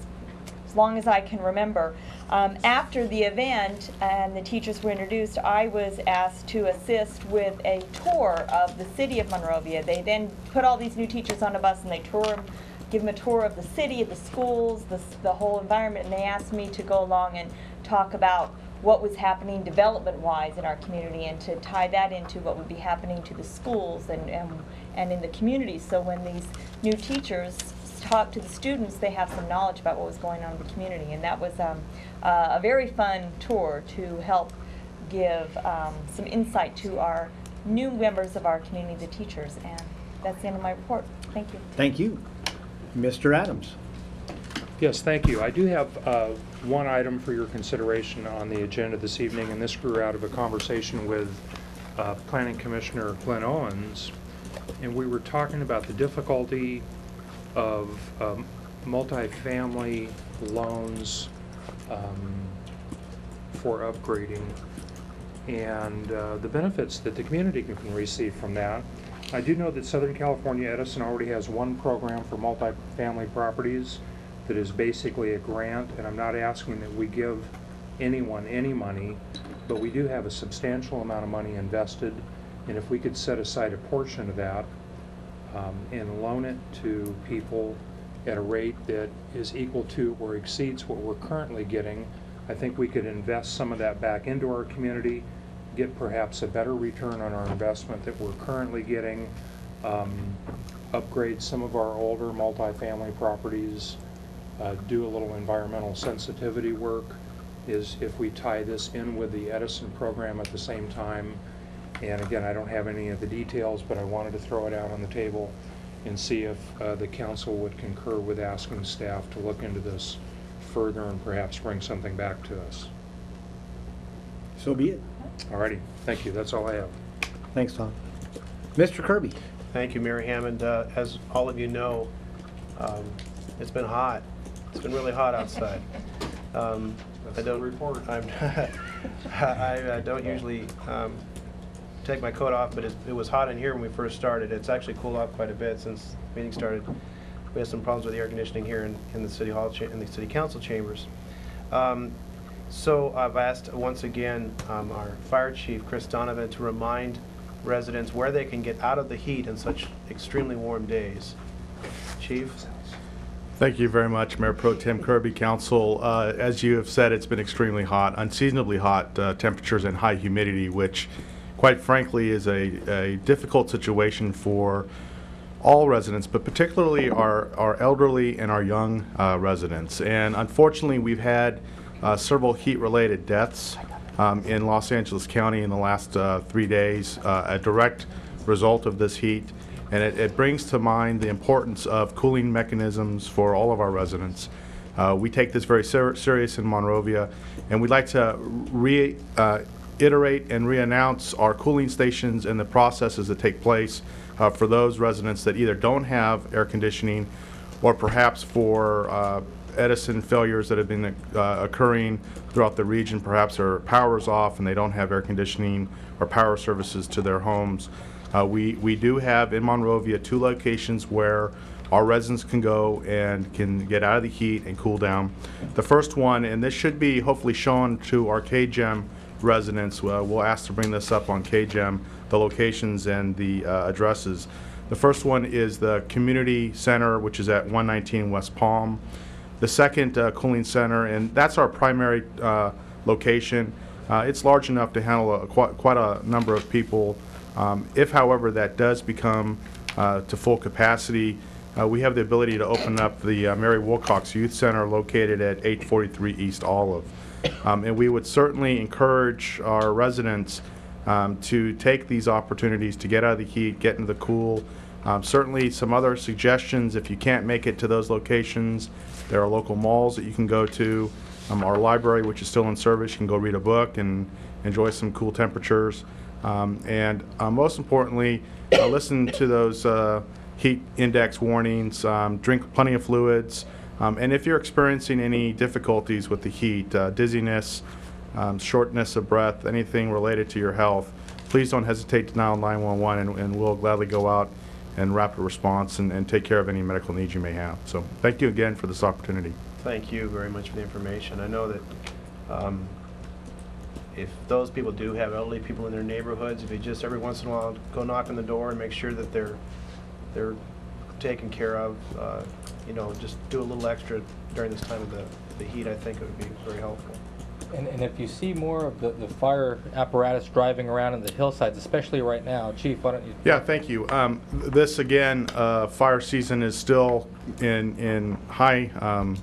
as long as I can remember. Um, after the event and the teachers were introduced, I was asked to assist with a tour of the city of Monrovia. They then put all these new teachers on a bus and they tour them, give them a tour of the city, the schools, the, the whole environment, and they asked me to go along and talk about what was happening development-wise in our community and to tie that into what would be happening to the schools and, and, and in the community. So when these new teachers talk to the students, they have some knowledge about what was going on in the community. And that was um, uh, a very fun tour to help give um, some insight to our new members of our community, the teachers. And that's the end of my report. Thank you. Thank you. Mr. Adams. Yes, thank you. I do have uh, one item for your consideration on the agenda this evening, and this grew out of a conversation with uh, Planning Commissioner Glenn Owens, and we were talking about the difficulty of um, multifamily loans um, for upgrading and uh, the benefits that the community can can receive from that. I do know that Southern California Edison already has one program for multifamily properties that is basically a grant, and I'm not asking that we give anyone any money, but we do have a substantial amount of money invested, and if we could set aside a portion of that um, and loan it to people at a rate that is equal to or exceeds what we're currently getting, I think we could invest some of that back into our community, get perhaps a better return on our investment that we're currently getting, um, upgrade some of our older multifamily properties, uh, do a little environmental sensitivity work, is if we tie this in with the Edison program at the same time. And again, I don't have any of the details, but I wanted to throw it out on the table and see if uh, the council would concur with asking staff to look into this further and perhaps bring something back to us. So be it. All righty, thank you, that's all I have. Thanks, Tom. Mr. Kirby. Thank you, Mayor Hammond. Uh, As all of you know, um, it's been hot. It's been really hot outside. Um, I don't report. I'm, I uh, don't usually um, take my coat off, but it, it was hot in here when we first started. It's actually cooled off quite a bit since the meeting started. We had some problems with the air conditioning here in, in the city hall, in the city council chambers. Um, so I've asked once again um, our fire chief, Chris Donovan, to remind residents where they can get out of the heat in such extremely warm days. Chief? Thank you very much, Mayor Pro Tem Kirby, Council. Uh, As you have said, it's been extremely hot, unseasonably hot uh, temperatures and high humidity, which quite frankly is a, a difficult situation for all residents, but particularly our, our elderly and our young uh, residents. And unfortunately, we've had uh, several heat-related deaths um, in Los Angeles County in the last uh, three days, uh, a direct result of this heat. And it, it brings to mind the importance of cooling mechanisms for all of our residents. Uh, we take this very ser- serious in Monrovia, and we'd like to re, uh, iterate and re-announce our cooling stations and the processes that take place uh, for those residents that either don't have air conditioning or perhaps for uh, Edison failures that have been uh, occurring throughout the region. Perhaps their power is off and they don't have air conditioning or power services to their homes. Uh, we, we do have in Monrovia two locations where our residents can go and can get out of the heat and cool down. The first one, and this should be hopefully shown to our KGEM residents, uh, we'll ask to bring this up on KGEM, the locations and the uh, addresses. The first one is the Community Center, which is at 119 West Palm. The second uh, cooling center, and that's our primary uh, location. Uh, It's large enough to handle a- quite quite a number of people. Um, If, however, that does become uh, to full capacity, we have the ability to open up the Mary Wilcox Youth Center located at 843 East Olive. Um, And we would certainly encourage our residents um, to take these opportunities to get out of the heat, get into the cool. Um, Certainly, some other suggestions, if you can't make it to those locations, there are local malls that you can go to. Um, Our library, which is still in service, you can go read a book and enjoy some cool temperatures. Um, And uh, most importantly, uh, listen to those uh, heat index warnings, um, drink plenty of fluids, um, and if you're experiencing any difficulties with the heat, uh, dizziness, um, shortness of breath, anything related to your health, please don't hesitate to dial 911 and, and we'll gladly go out and rapid response and, and take care of any medical needs you may have. So thank you again for this opportunity. thank you very much for the information. I know that um, if those people do have elderly people in their neighborhoods, if you just every once in a while go knock on the door and make sure that they're, they're taken care of, uh, you know, just do a little extra during this time of the, the heat, I think it would be very helpful. And, and if you see more of the, the fire apparatus driving around in the hillsides, especially right now, Chief, why don't you? Yeah, thank you. Um, th- This, again, uh, fire season is still in, in high um,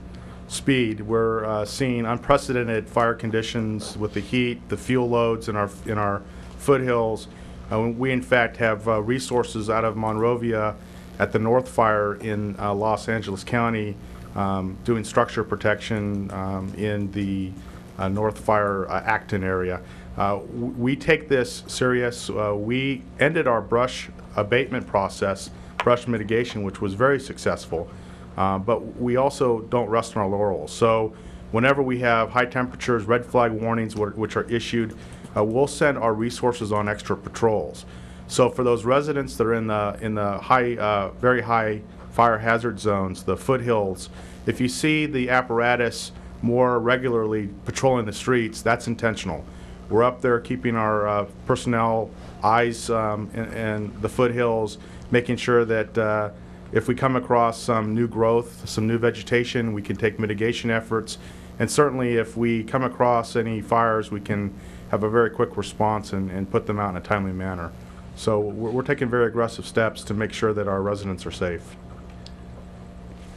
speed. We're uh, seeing unprecedented fire conditions with the heat, the fuel loads in our, in our foothills. Uh, We, in fact, have uh, resources out of Monrovia at the North Fire in uh, Los Angeles County um, doing structure protection um, in the uh, North Fire uh, Acton area. Uh, We take this serious. Uh, We ended our brush abatement process, brush mitigation, which was very successful, Uh, but we also don't rest on our laurels. So whenever we have high temperatures, red flag warnings which are issued, we'll send our resources on extra patrols. So for those residents that are in the, in the high, uh, very high fire hazard zones, the foothills, if you see the apparatus more regularly patrolling the streets, that's intentional. We're up there keeping our uh, personnel eyes um, in, in the foothills, making sure that uh, if we come across some new growth, some new vegetation, we can take mitigation efforts. And certainly if we come across any fires, we can have a very quick response and, and put them out in a timely manner. So we're, we're taking very aggressive steps to make sure that our residents are safe.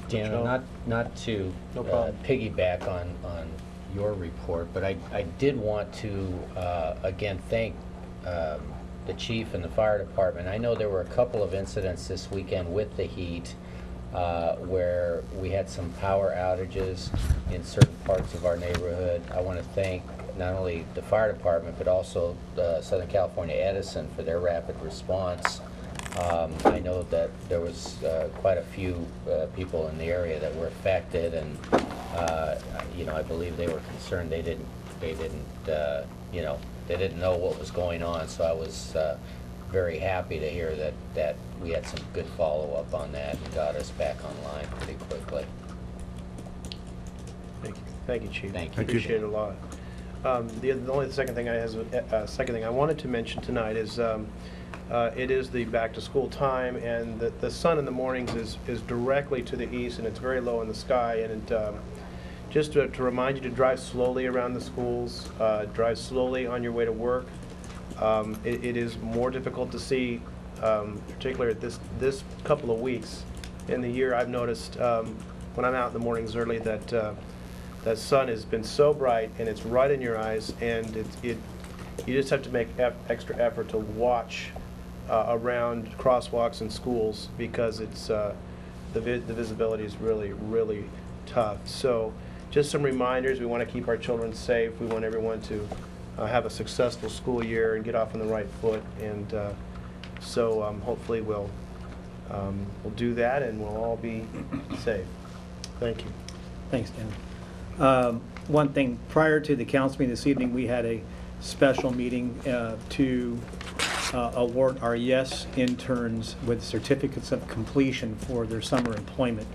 Dan, not, not to No uh, problem. piggyback on, on your report, but I, I did want to, uh, again, thank um, the chief and the fire department. I know there were a couple of incidents this weekend with the heat uh, where we had some power outages in certain parts of our neighborhood. I want to thank not only the fire department, but also uh, Southern California Edison for their rapid response. Um, I know that there was uh, quite a few uh, people in the area that were affected, and, uh, you know, I believe they were concerned they didn't, they didn't, uh, you know, they didn't know what was going on, so I was uh, very happy to hear that, that we had some good follow-up on that and got us back online pretty quickly. Thank you, thank you, Chief. Thank you. Thank you. Appreciate it a lot. Um, The the only second thing I has, uh, second thing I wanted to mention tonight is, um, uh, it is the back-to-school time, and the, the sun in the mornings is, is directly to the east, and it's very low in the sky, and it, um, just to, to remind you to drive slowly around the schools, uh, drive slowly on your way to work. Um, it, it is more difficult to see, um, particularly at this, this couple of weeks in the year. I've noticed, um, when I'm out in the mornings early that, uh, that sun has been so bright and it's right in your eyes and it, it, you just have to make extra effort to watch, uh, around crosswalks and schools because it's, uh, the vi- the visibility is really, really tough. So just some reminders, we want to keep our children safe. We want everyone to uh, have a successful school year and get off on the right foot. And uh, so um, hopefully we'll, um, we'll do that and we'll all be safe. Thank you. Thanks, Dan. Um, One thing, prior to the council meeting this evening, we had a special meeting uh, to uh, award our YES interns with certificates of completion for their summer employment.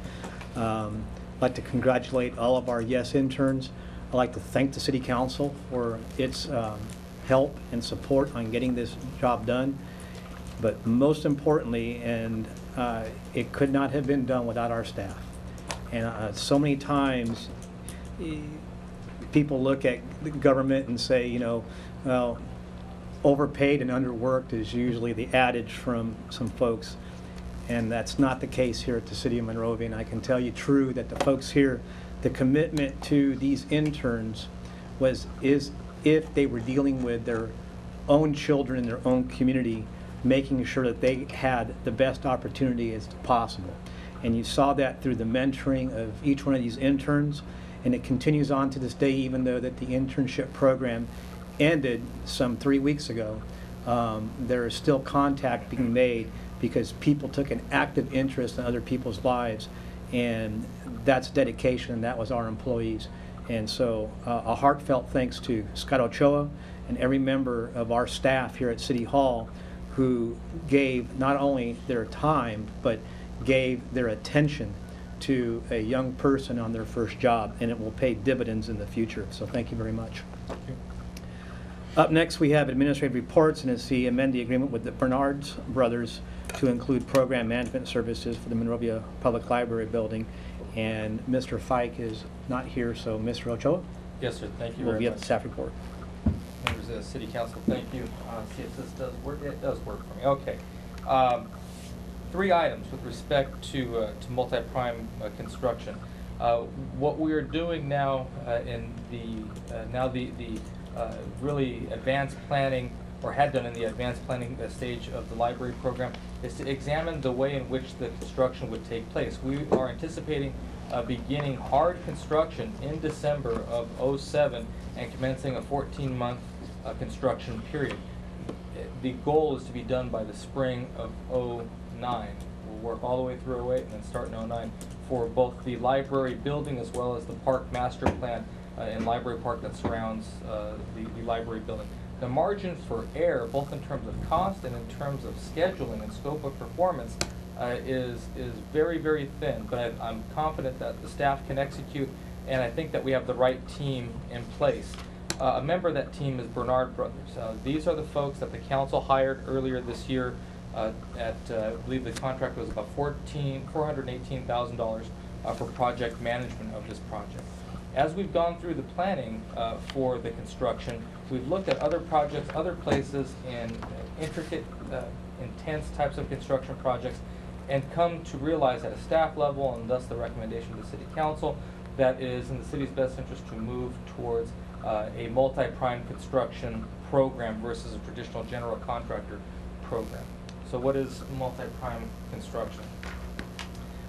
Um, I'd like to congratulate all of our YES interns. I'd like to thank the city council for its um, help and support on getting this job done. But most importantly, and uh, it could not have been done without our staff. And uh, so many times, people look at the government and say, you know, well, overpaid and underworked is usually the adage from some folks. And that's not the case here at the city of Monrovia. And I can tell you true that the folks here, the commitment to these interns was, is if they were dealing with their own children in their own community, making sure that they had the best opportunity as possible. And you saw that through the mentoring of each one of these interns, and it continues on to this day, even though that the internship program ended some three weeks ago. Um, there is still contact being made because people took an active interest in other people's lives, and that's dedication, and that was our employees. And so uh, a heartfelt thanks to Scott Ochoa and every member of our staff here at City Hall who gave not only their time, but gave their attention to a young person on their first job, and it will pay dividends in the future. So thank you very much. Up next, we have administrative reports, and it's the amend the agreement with the Bernards Brothers to include program management services for the Monrovia Public Library building. And Mr. Fike is not here, so Mr. Ochoa? Yes, sir, thank you We'll be at the staff report. Members of the city council, thank you. Uh, See if this does work. It does work for me. Okay. Um, Three items with respect to, uh, to multi-prime uh, construction. Uh, What we are doing now uh, in the, uh, now the, the really advanced planning, or had done in the advanced planning stage of the library program, is to examine the way in which the construction would take place. We are anticipating beginning hard construction in December of '07 and commencing a 14-month uh, construction period. The goal is to be done by the spring of '09. We'll work all the way through 08 and then start in '09 for both the library building as well as the park master plan uh, and library park that surrounds uh, the, the library building. The margin for error, both in terms of cost and in terms of scheduling and scope of performance, uh, is, is very, very thin, but I, I'm confident that the staff can execute, and I think that we have the right team in place. Uh, a member of that team is Bernard Brothers. Uh, these are the folks that the council hired earlier this year uh, at, uh, I believe the contract was about fourteen, four hundred and eighteen thousand dollars uh, for project management of this project. As we've gone through the planning uh, for the construction, we've looked at other projects, other places in intricate, uh, intense types of construction projects, and come to realize at a staff level, and thus the recommendation of the city council, that it is in the city's best interest to move towards uh, a multi-prime construction program versus a traditional general contractor program. So what is multi-prime construction?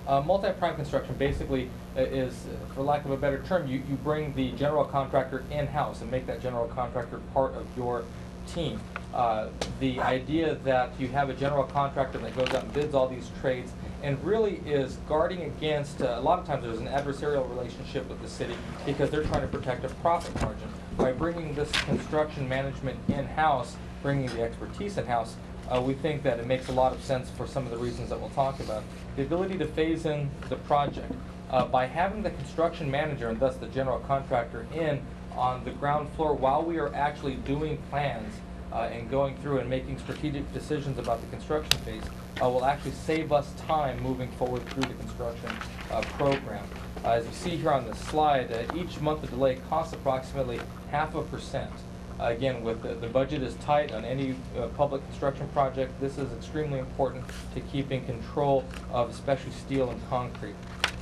Uh, multi-prime construction basically is, for lack of a better term, you, you bring the general contractor in-house and make that general contractor part of your team. Uh, the idea that you have a general contractor that goes out and bids all these trades and really is guarding against, uh, a lot of times there's an adversarial relationship with the city because they're trying to protect a profit margin. By bringing this construction management in-house, bringing the expertise in-house, uh, we think that it makes a lot of sense for some of the reasons that we'll talk about. The ability to phase in the project. Uh, by having the construction manager and thus the general contractor in on the ground floor while we are actually doing plans uh, and going through and making strategic decisions about the construction phase, uh, will actually save us time moving forward through the construction uh, program. As you see here on the slide, uh, each month of delay costs approximately half a percent. Again, with, the the budget is tight on any uh, public construction project, this is extremely important to keeping control of especially steel and concrete.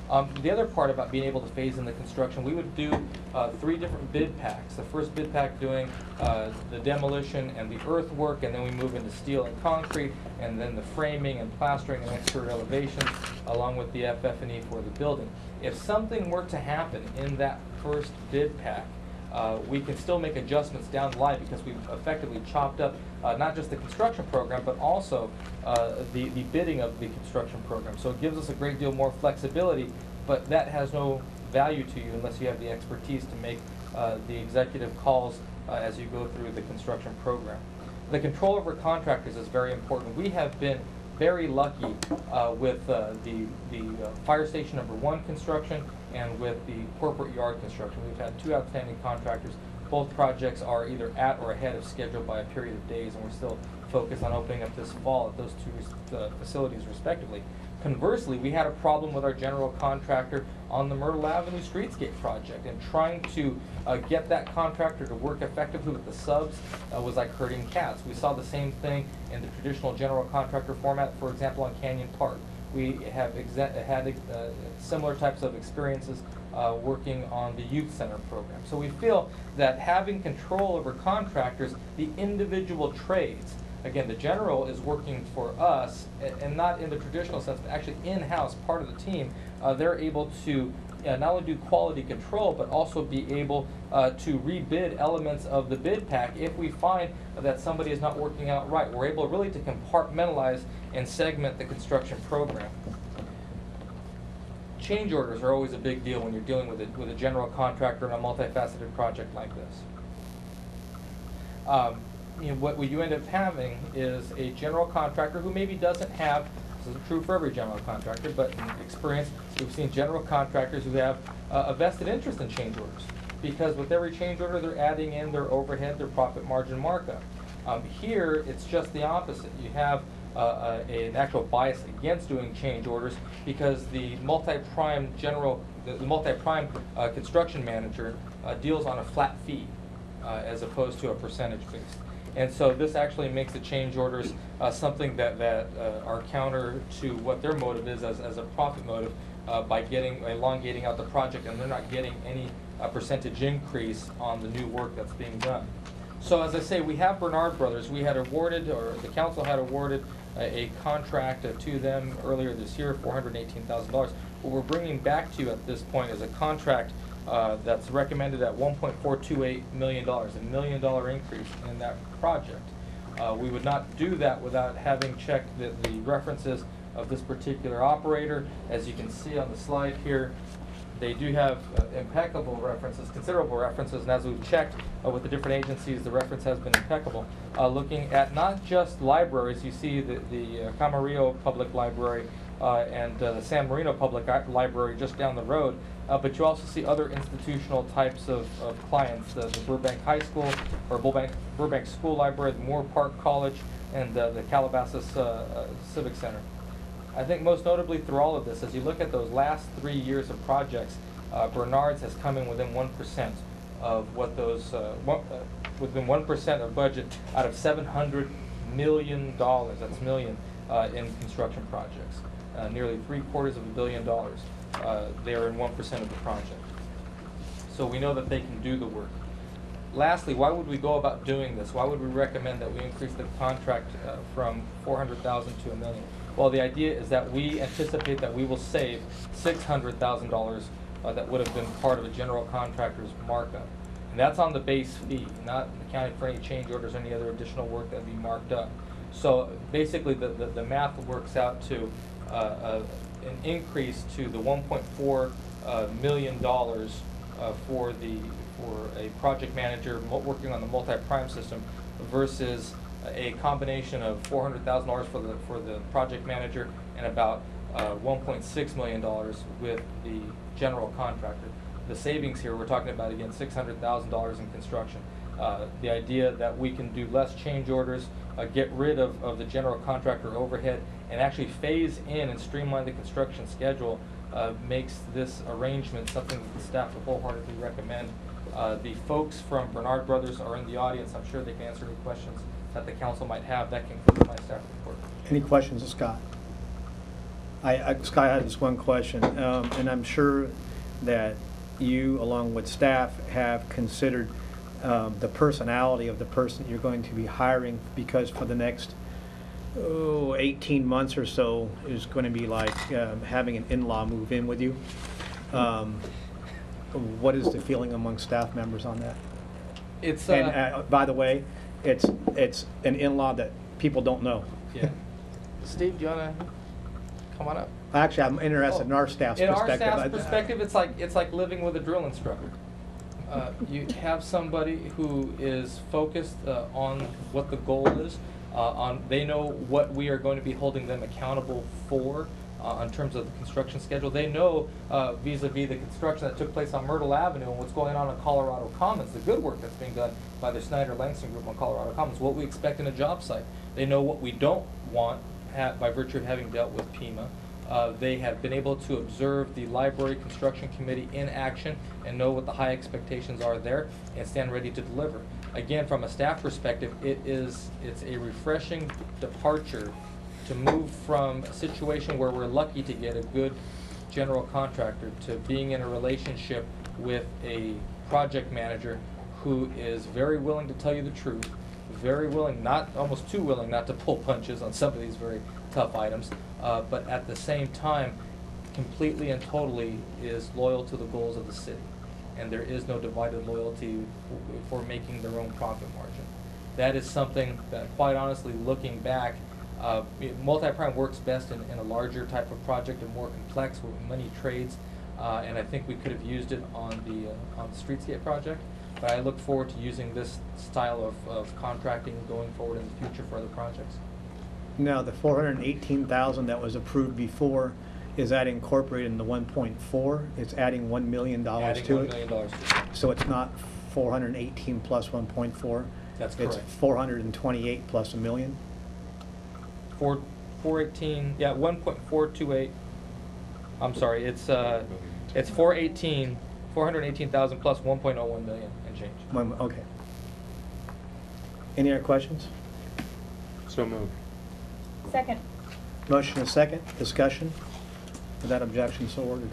Um, The other part about being able to phase in the construction, we would do uh, three different bid packs. The first bid pack doing uh, the demolition and the earthwork, and then we move into steel and concrete, and then the framing and plastering and exterior elevations, along with the FF&E for the building. If something were to happen in that first bid pack, uh, we can still make adjustments down the line because we've effectively chopped up uh, not just the construction program, but also uh, the, the bidding of the construction program. So it gives us a great deal more flexibility, but that has no value to you unless you have the expertise to make uh, the executive calls uh, as you go through the construction program. The control over contractors is very important. We have been very lucky uh, with the, the fire station number one construction and with the corporate yard construction. We've had two outstanding contractors. Both projects are either at or ahead of schedule by a period of days, and we're still focused on opening up this fall at those two uh, facilities respectively. Conversely, we had a problem with our general contractor on the Myrtle Avenue Streetscape project, and trying to uh, get that contractor to work effectively with the subs uh, was like herding cats. We saw the same thing in the traditional general contractor format, for example, on Canyon Park. We have exe- had uh, similar types of experiences uh, working on the youth center program. So we feel that having control over contractors, the individual trades, again, the general is working for us, and not in the traditional sense, but actually in-house, part of the team. Uh, they're able to uh, not only do quality control, but also be able uh, to rebid elements of the bid pack if we find that somebody is not working out right. We're able really to compartmentalize and segment the construction program. Change orders are always a big deal when you're dealing with a, with a general contractor in a multifaceted project like this. Um, you know, what you end up having is a general contractor who maybe doesn't have this isn't true for every general contractor, but in experience, we've seen general contractors who have uh, a vested interest in change orders. Because with every change order, they're adding in their overhead, their profit margin markup. Um, here, it's just the opposite. You have uh, uh, an actual bias against doing change orders because the multi-prime general, the, the multi-prime uh, construction manager uh, deals on a flat fee uh, as opposed to a percentage based. And so this actually makes the change orders uh, something that, that uh, are counter to what their motive is as, as a profit motive uh, by getting, elongating out the project and they're not getting any uh, percentage increase on the new work that's being done. So as I say, we have Bernard Brothers. We had awarded, or the council had awarded a, a contract uh, to them earlier this year, four hundred and eighteen thousand dollars. What we're bringing back to you at this point is a contract uh, that's recommended at one point four two eight million dollars, a million dollar increase in that project. Uh, we would not do that without having checked the, the references of this particular operator. As you can see on the slide here, they do have uh, impeccable references, considerable references, and as we've checked uh, with the different agencies, the reference has been impeccable. Uh, looking at not just libraries, you see the, the uh, Camarillo Public Library uh, and the San Marino Public I- Library just down the road, uh, but you also see other institutional types of, of clients, the, the Burbank High School, or Burbank, Burbank School Library, the Moore Park College, and uh, the Calabasas uh, uh, Civic Center. I think most notably through all of this, as you look at those last three years of projects, uh, Bernard's has come in within one percent of what those, uh, one, within one percent of budget out of seven hundred million dollars, that's million, in construction projects. Nearly three quarters of a billion dollars, uh, they are in one percent of the project. So we know that they can do the work. Lastly, why would we go about doing this? Why would we recommend that we increase the contract uh, from four hundred thousand to a million? Well, the idea is that we anticipate that we will save six hundred thousand dollars uh, that would have been part of a general contractor's markup. And that's on the base fee, not accounting for any change orders or any other additional work that'd be marked up. So basically, the, the, the math works out to uh, uh, an increase to the one point four uh, million dollars uh, for the, for a project manager working on the multi-prime system versus a combination of four hundred thousand dollars for the, for the project manager and about uh, one point six million dollars with the general contractor. The savings here, we're talking about again, six hundred thousand dollars in construction. Uh, the idea that we can do less change orders, uh, get rid of, of the general contractor overhead, and actually phase in and streamline the construction schedule uh, makes this arrangement something that the staff would wholeheartedly recommend. Uh, the folks from Bernard Brothers are in the audience. I'm sure they can answer any questions that the council might have. That concludes my staff report. Any questions Scott? I, I, Scott, I have just one question, um, and I'm sure that you, along with staff, have considered um, the personality of the person you're going to be hiring, because for the next, oh, 18 months or so is going to be like um, having an in-law move in with you. Um, What is the feeling among staff members on that? It's, And, uh, uh, by the way, it's, it's an in-law that people don't know. Yeah. Steve, do you wanna come on up? Actually, I'm interested in our staff's In perspective. our staff's perspective, it's like, it's like living with a drill instructor. Uh, you have somebody who is focused, uh, on what the goal is, uh, on, they know what we are going to be holding them accountable for, uh, in terms of the construction schedule. They know, uh, vis-à-vis the construction that took place on Myrtle Avenue and what's going on in Colorado Commons, the good work that's being done by the Snyder Langston Group on Colorado Commons, what we expect in a job site. They know what we don't want, by virtue of having dealt with Pima. Uh, They have been able to observe the library construction committee in action and know what the high expectations are there and stand ready to deliver. Again, from a staff perspective, it is, it's a refreshing departure to move from a situation where we're lucky to get a good general contractor to being in a relationship with a project manager who is very willing to tell you the truth, very willing, not, almost too willing not to pull punches on some of these very tough items, uh, but at the same time, completely and totally is loyal to the goals of the city. And there is no divided loyalty for making their own profit margin. That is something that, quite honestly, looking back, uh, multi-prime works best in, in a larger type of project and more complex with many trades. Uh, and I think we could have used it on the, uh, on the streetscape project. But I look forward to using this style of, of contracting going forward in the future for other projects. Now, the 418,000 that was approved before, is that incorporated in the 1.4? It's adding $1 million to it? $1 million to it. So it's not 418 plus 1.4? That's correct. It's 428 plus a million? Four, four eighteen, yeah, one point four two eight. I'm sorry, it's, uh, it's four eighteen, four hundred eighteen thousand plus one point oh one million and change. One- Okay. Any other questions? So moved. Second. Motion is second, discussion. Without objection, so ordered.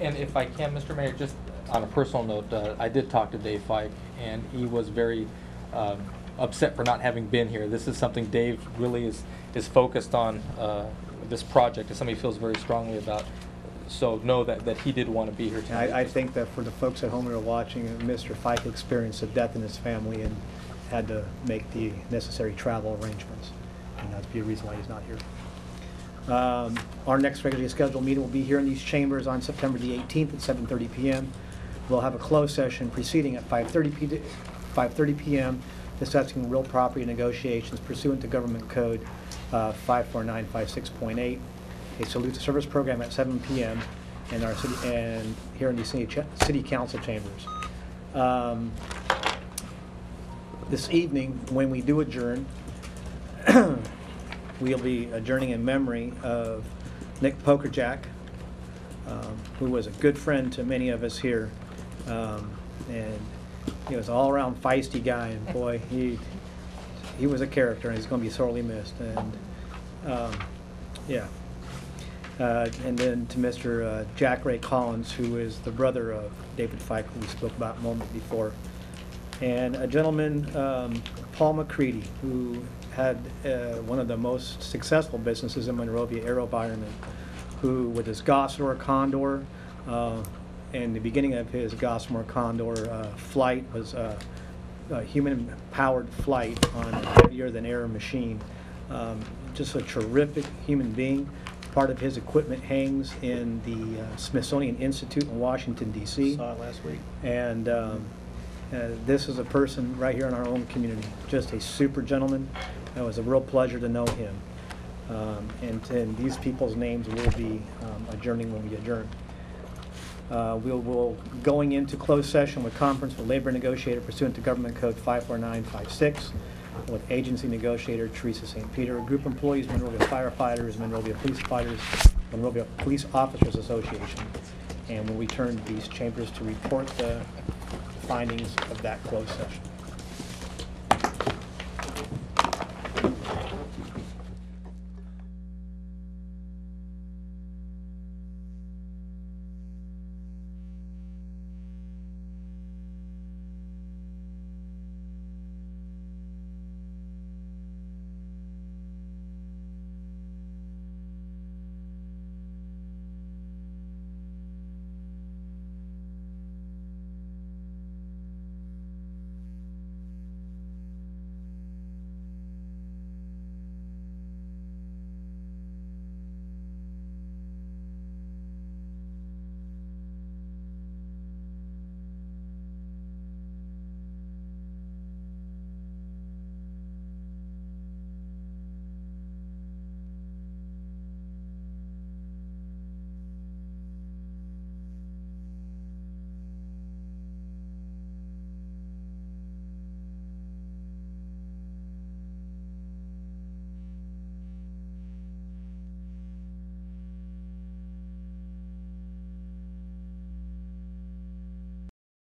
And if I can, Mr. Mayor, just on a personal note, uh, I did talk to Dave Fike, and he was very um, upset for not having been here. This is something Dave really is, is focused on, uh, this project, is something he feels very strongly about. So know that, that he did want to be here tonight. I, I think that for the folks at home who are watching, Mr. Fike experienced a death in his family and had to make the necessary travel arrangements. And that'd be a reason why he's not here. Um, Our next regularly scheduled meeting will be here in these chambers on September the 18th at 7:30 PM. We'll have a closed session preceding at 5:30 p- 5:30 PM discussing real property negotiations pursuant to Government Code uh, 54956.8. A salute to service program at 7 PM in our city, and here in the city, city council chambers. Um, This evening, when we do adjourn, we'll be adjourning in memory of Nick Pokerjack, um, who was a good friend to many of us here. Um, And he was an all-around feisty guy, and boy, he, he was a character, and he's gonna be sorely missed, and, um, yeah. Uh, And then to Mr. uh, Jack Ray Collins, who is the brother of David Fike, who we spoke about a moment before. And a gentleman, um, Paul MacCready, who had uh, one of the most successful businesses in Monrovia, AeroVironment, who with his Gossamer Condor, uh, and the beginning of his Gossamer Condor uh, flight was uh, a human-powered flight on a heavier-than-air machine. Um, Just a terrific human being. Part of his equipment hangs in the uh, Smithsonian Institute in Washington DC. Saw it last week. And um, uh, this is a person right here in our own community, just a super gentleman. It was a real pleasure to know him. Um, And and these people's names will be um, adjourning when we adjourn. Uh, We'll, we'll, going into closed session with conference with labor negotiator pursuant to Government Code 54956, with agency negotiator Teresa St. Peter, group employees, Monrovia firefighters, Monrovia police fighters, Monrovia Police Officers Association. And we'll return to these chambers to report the findings of that closed session.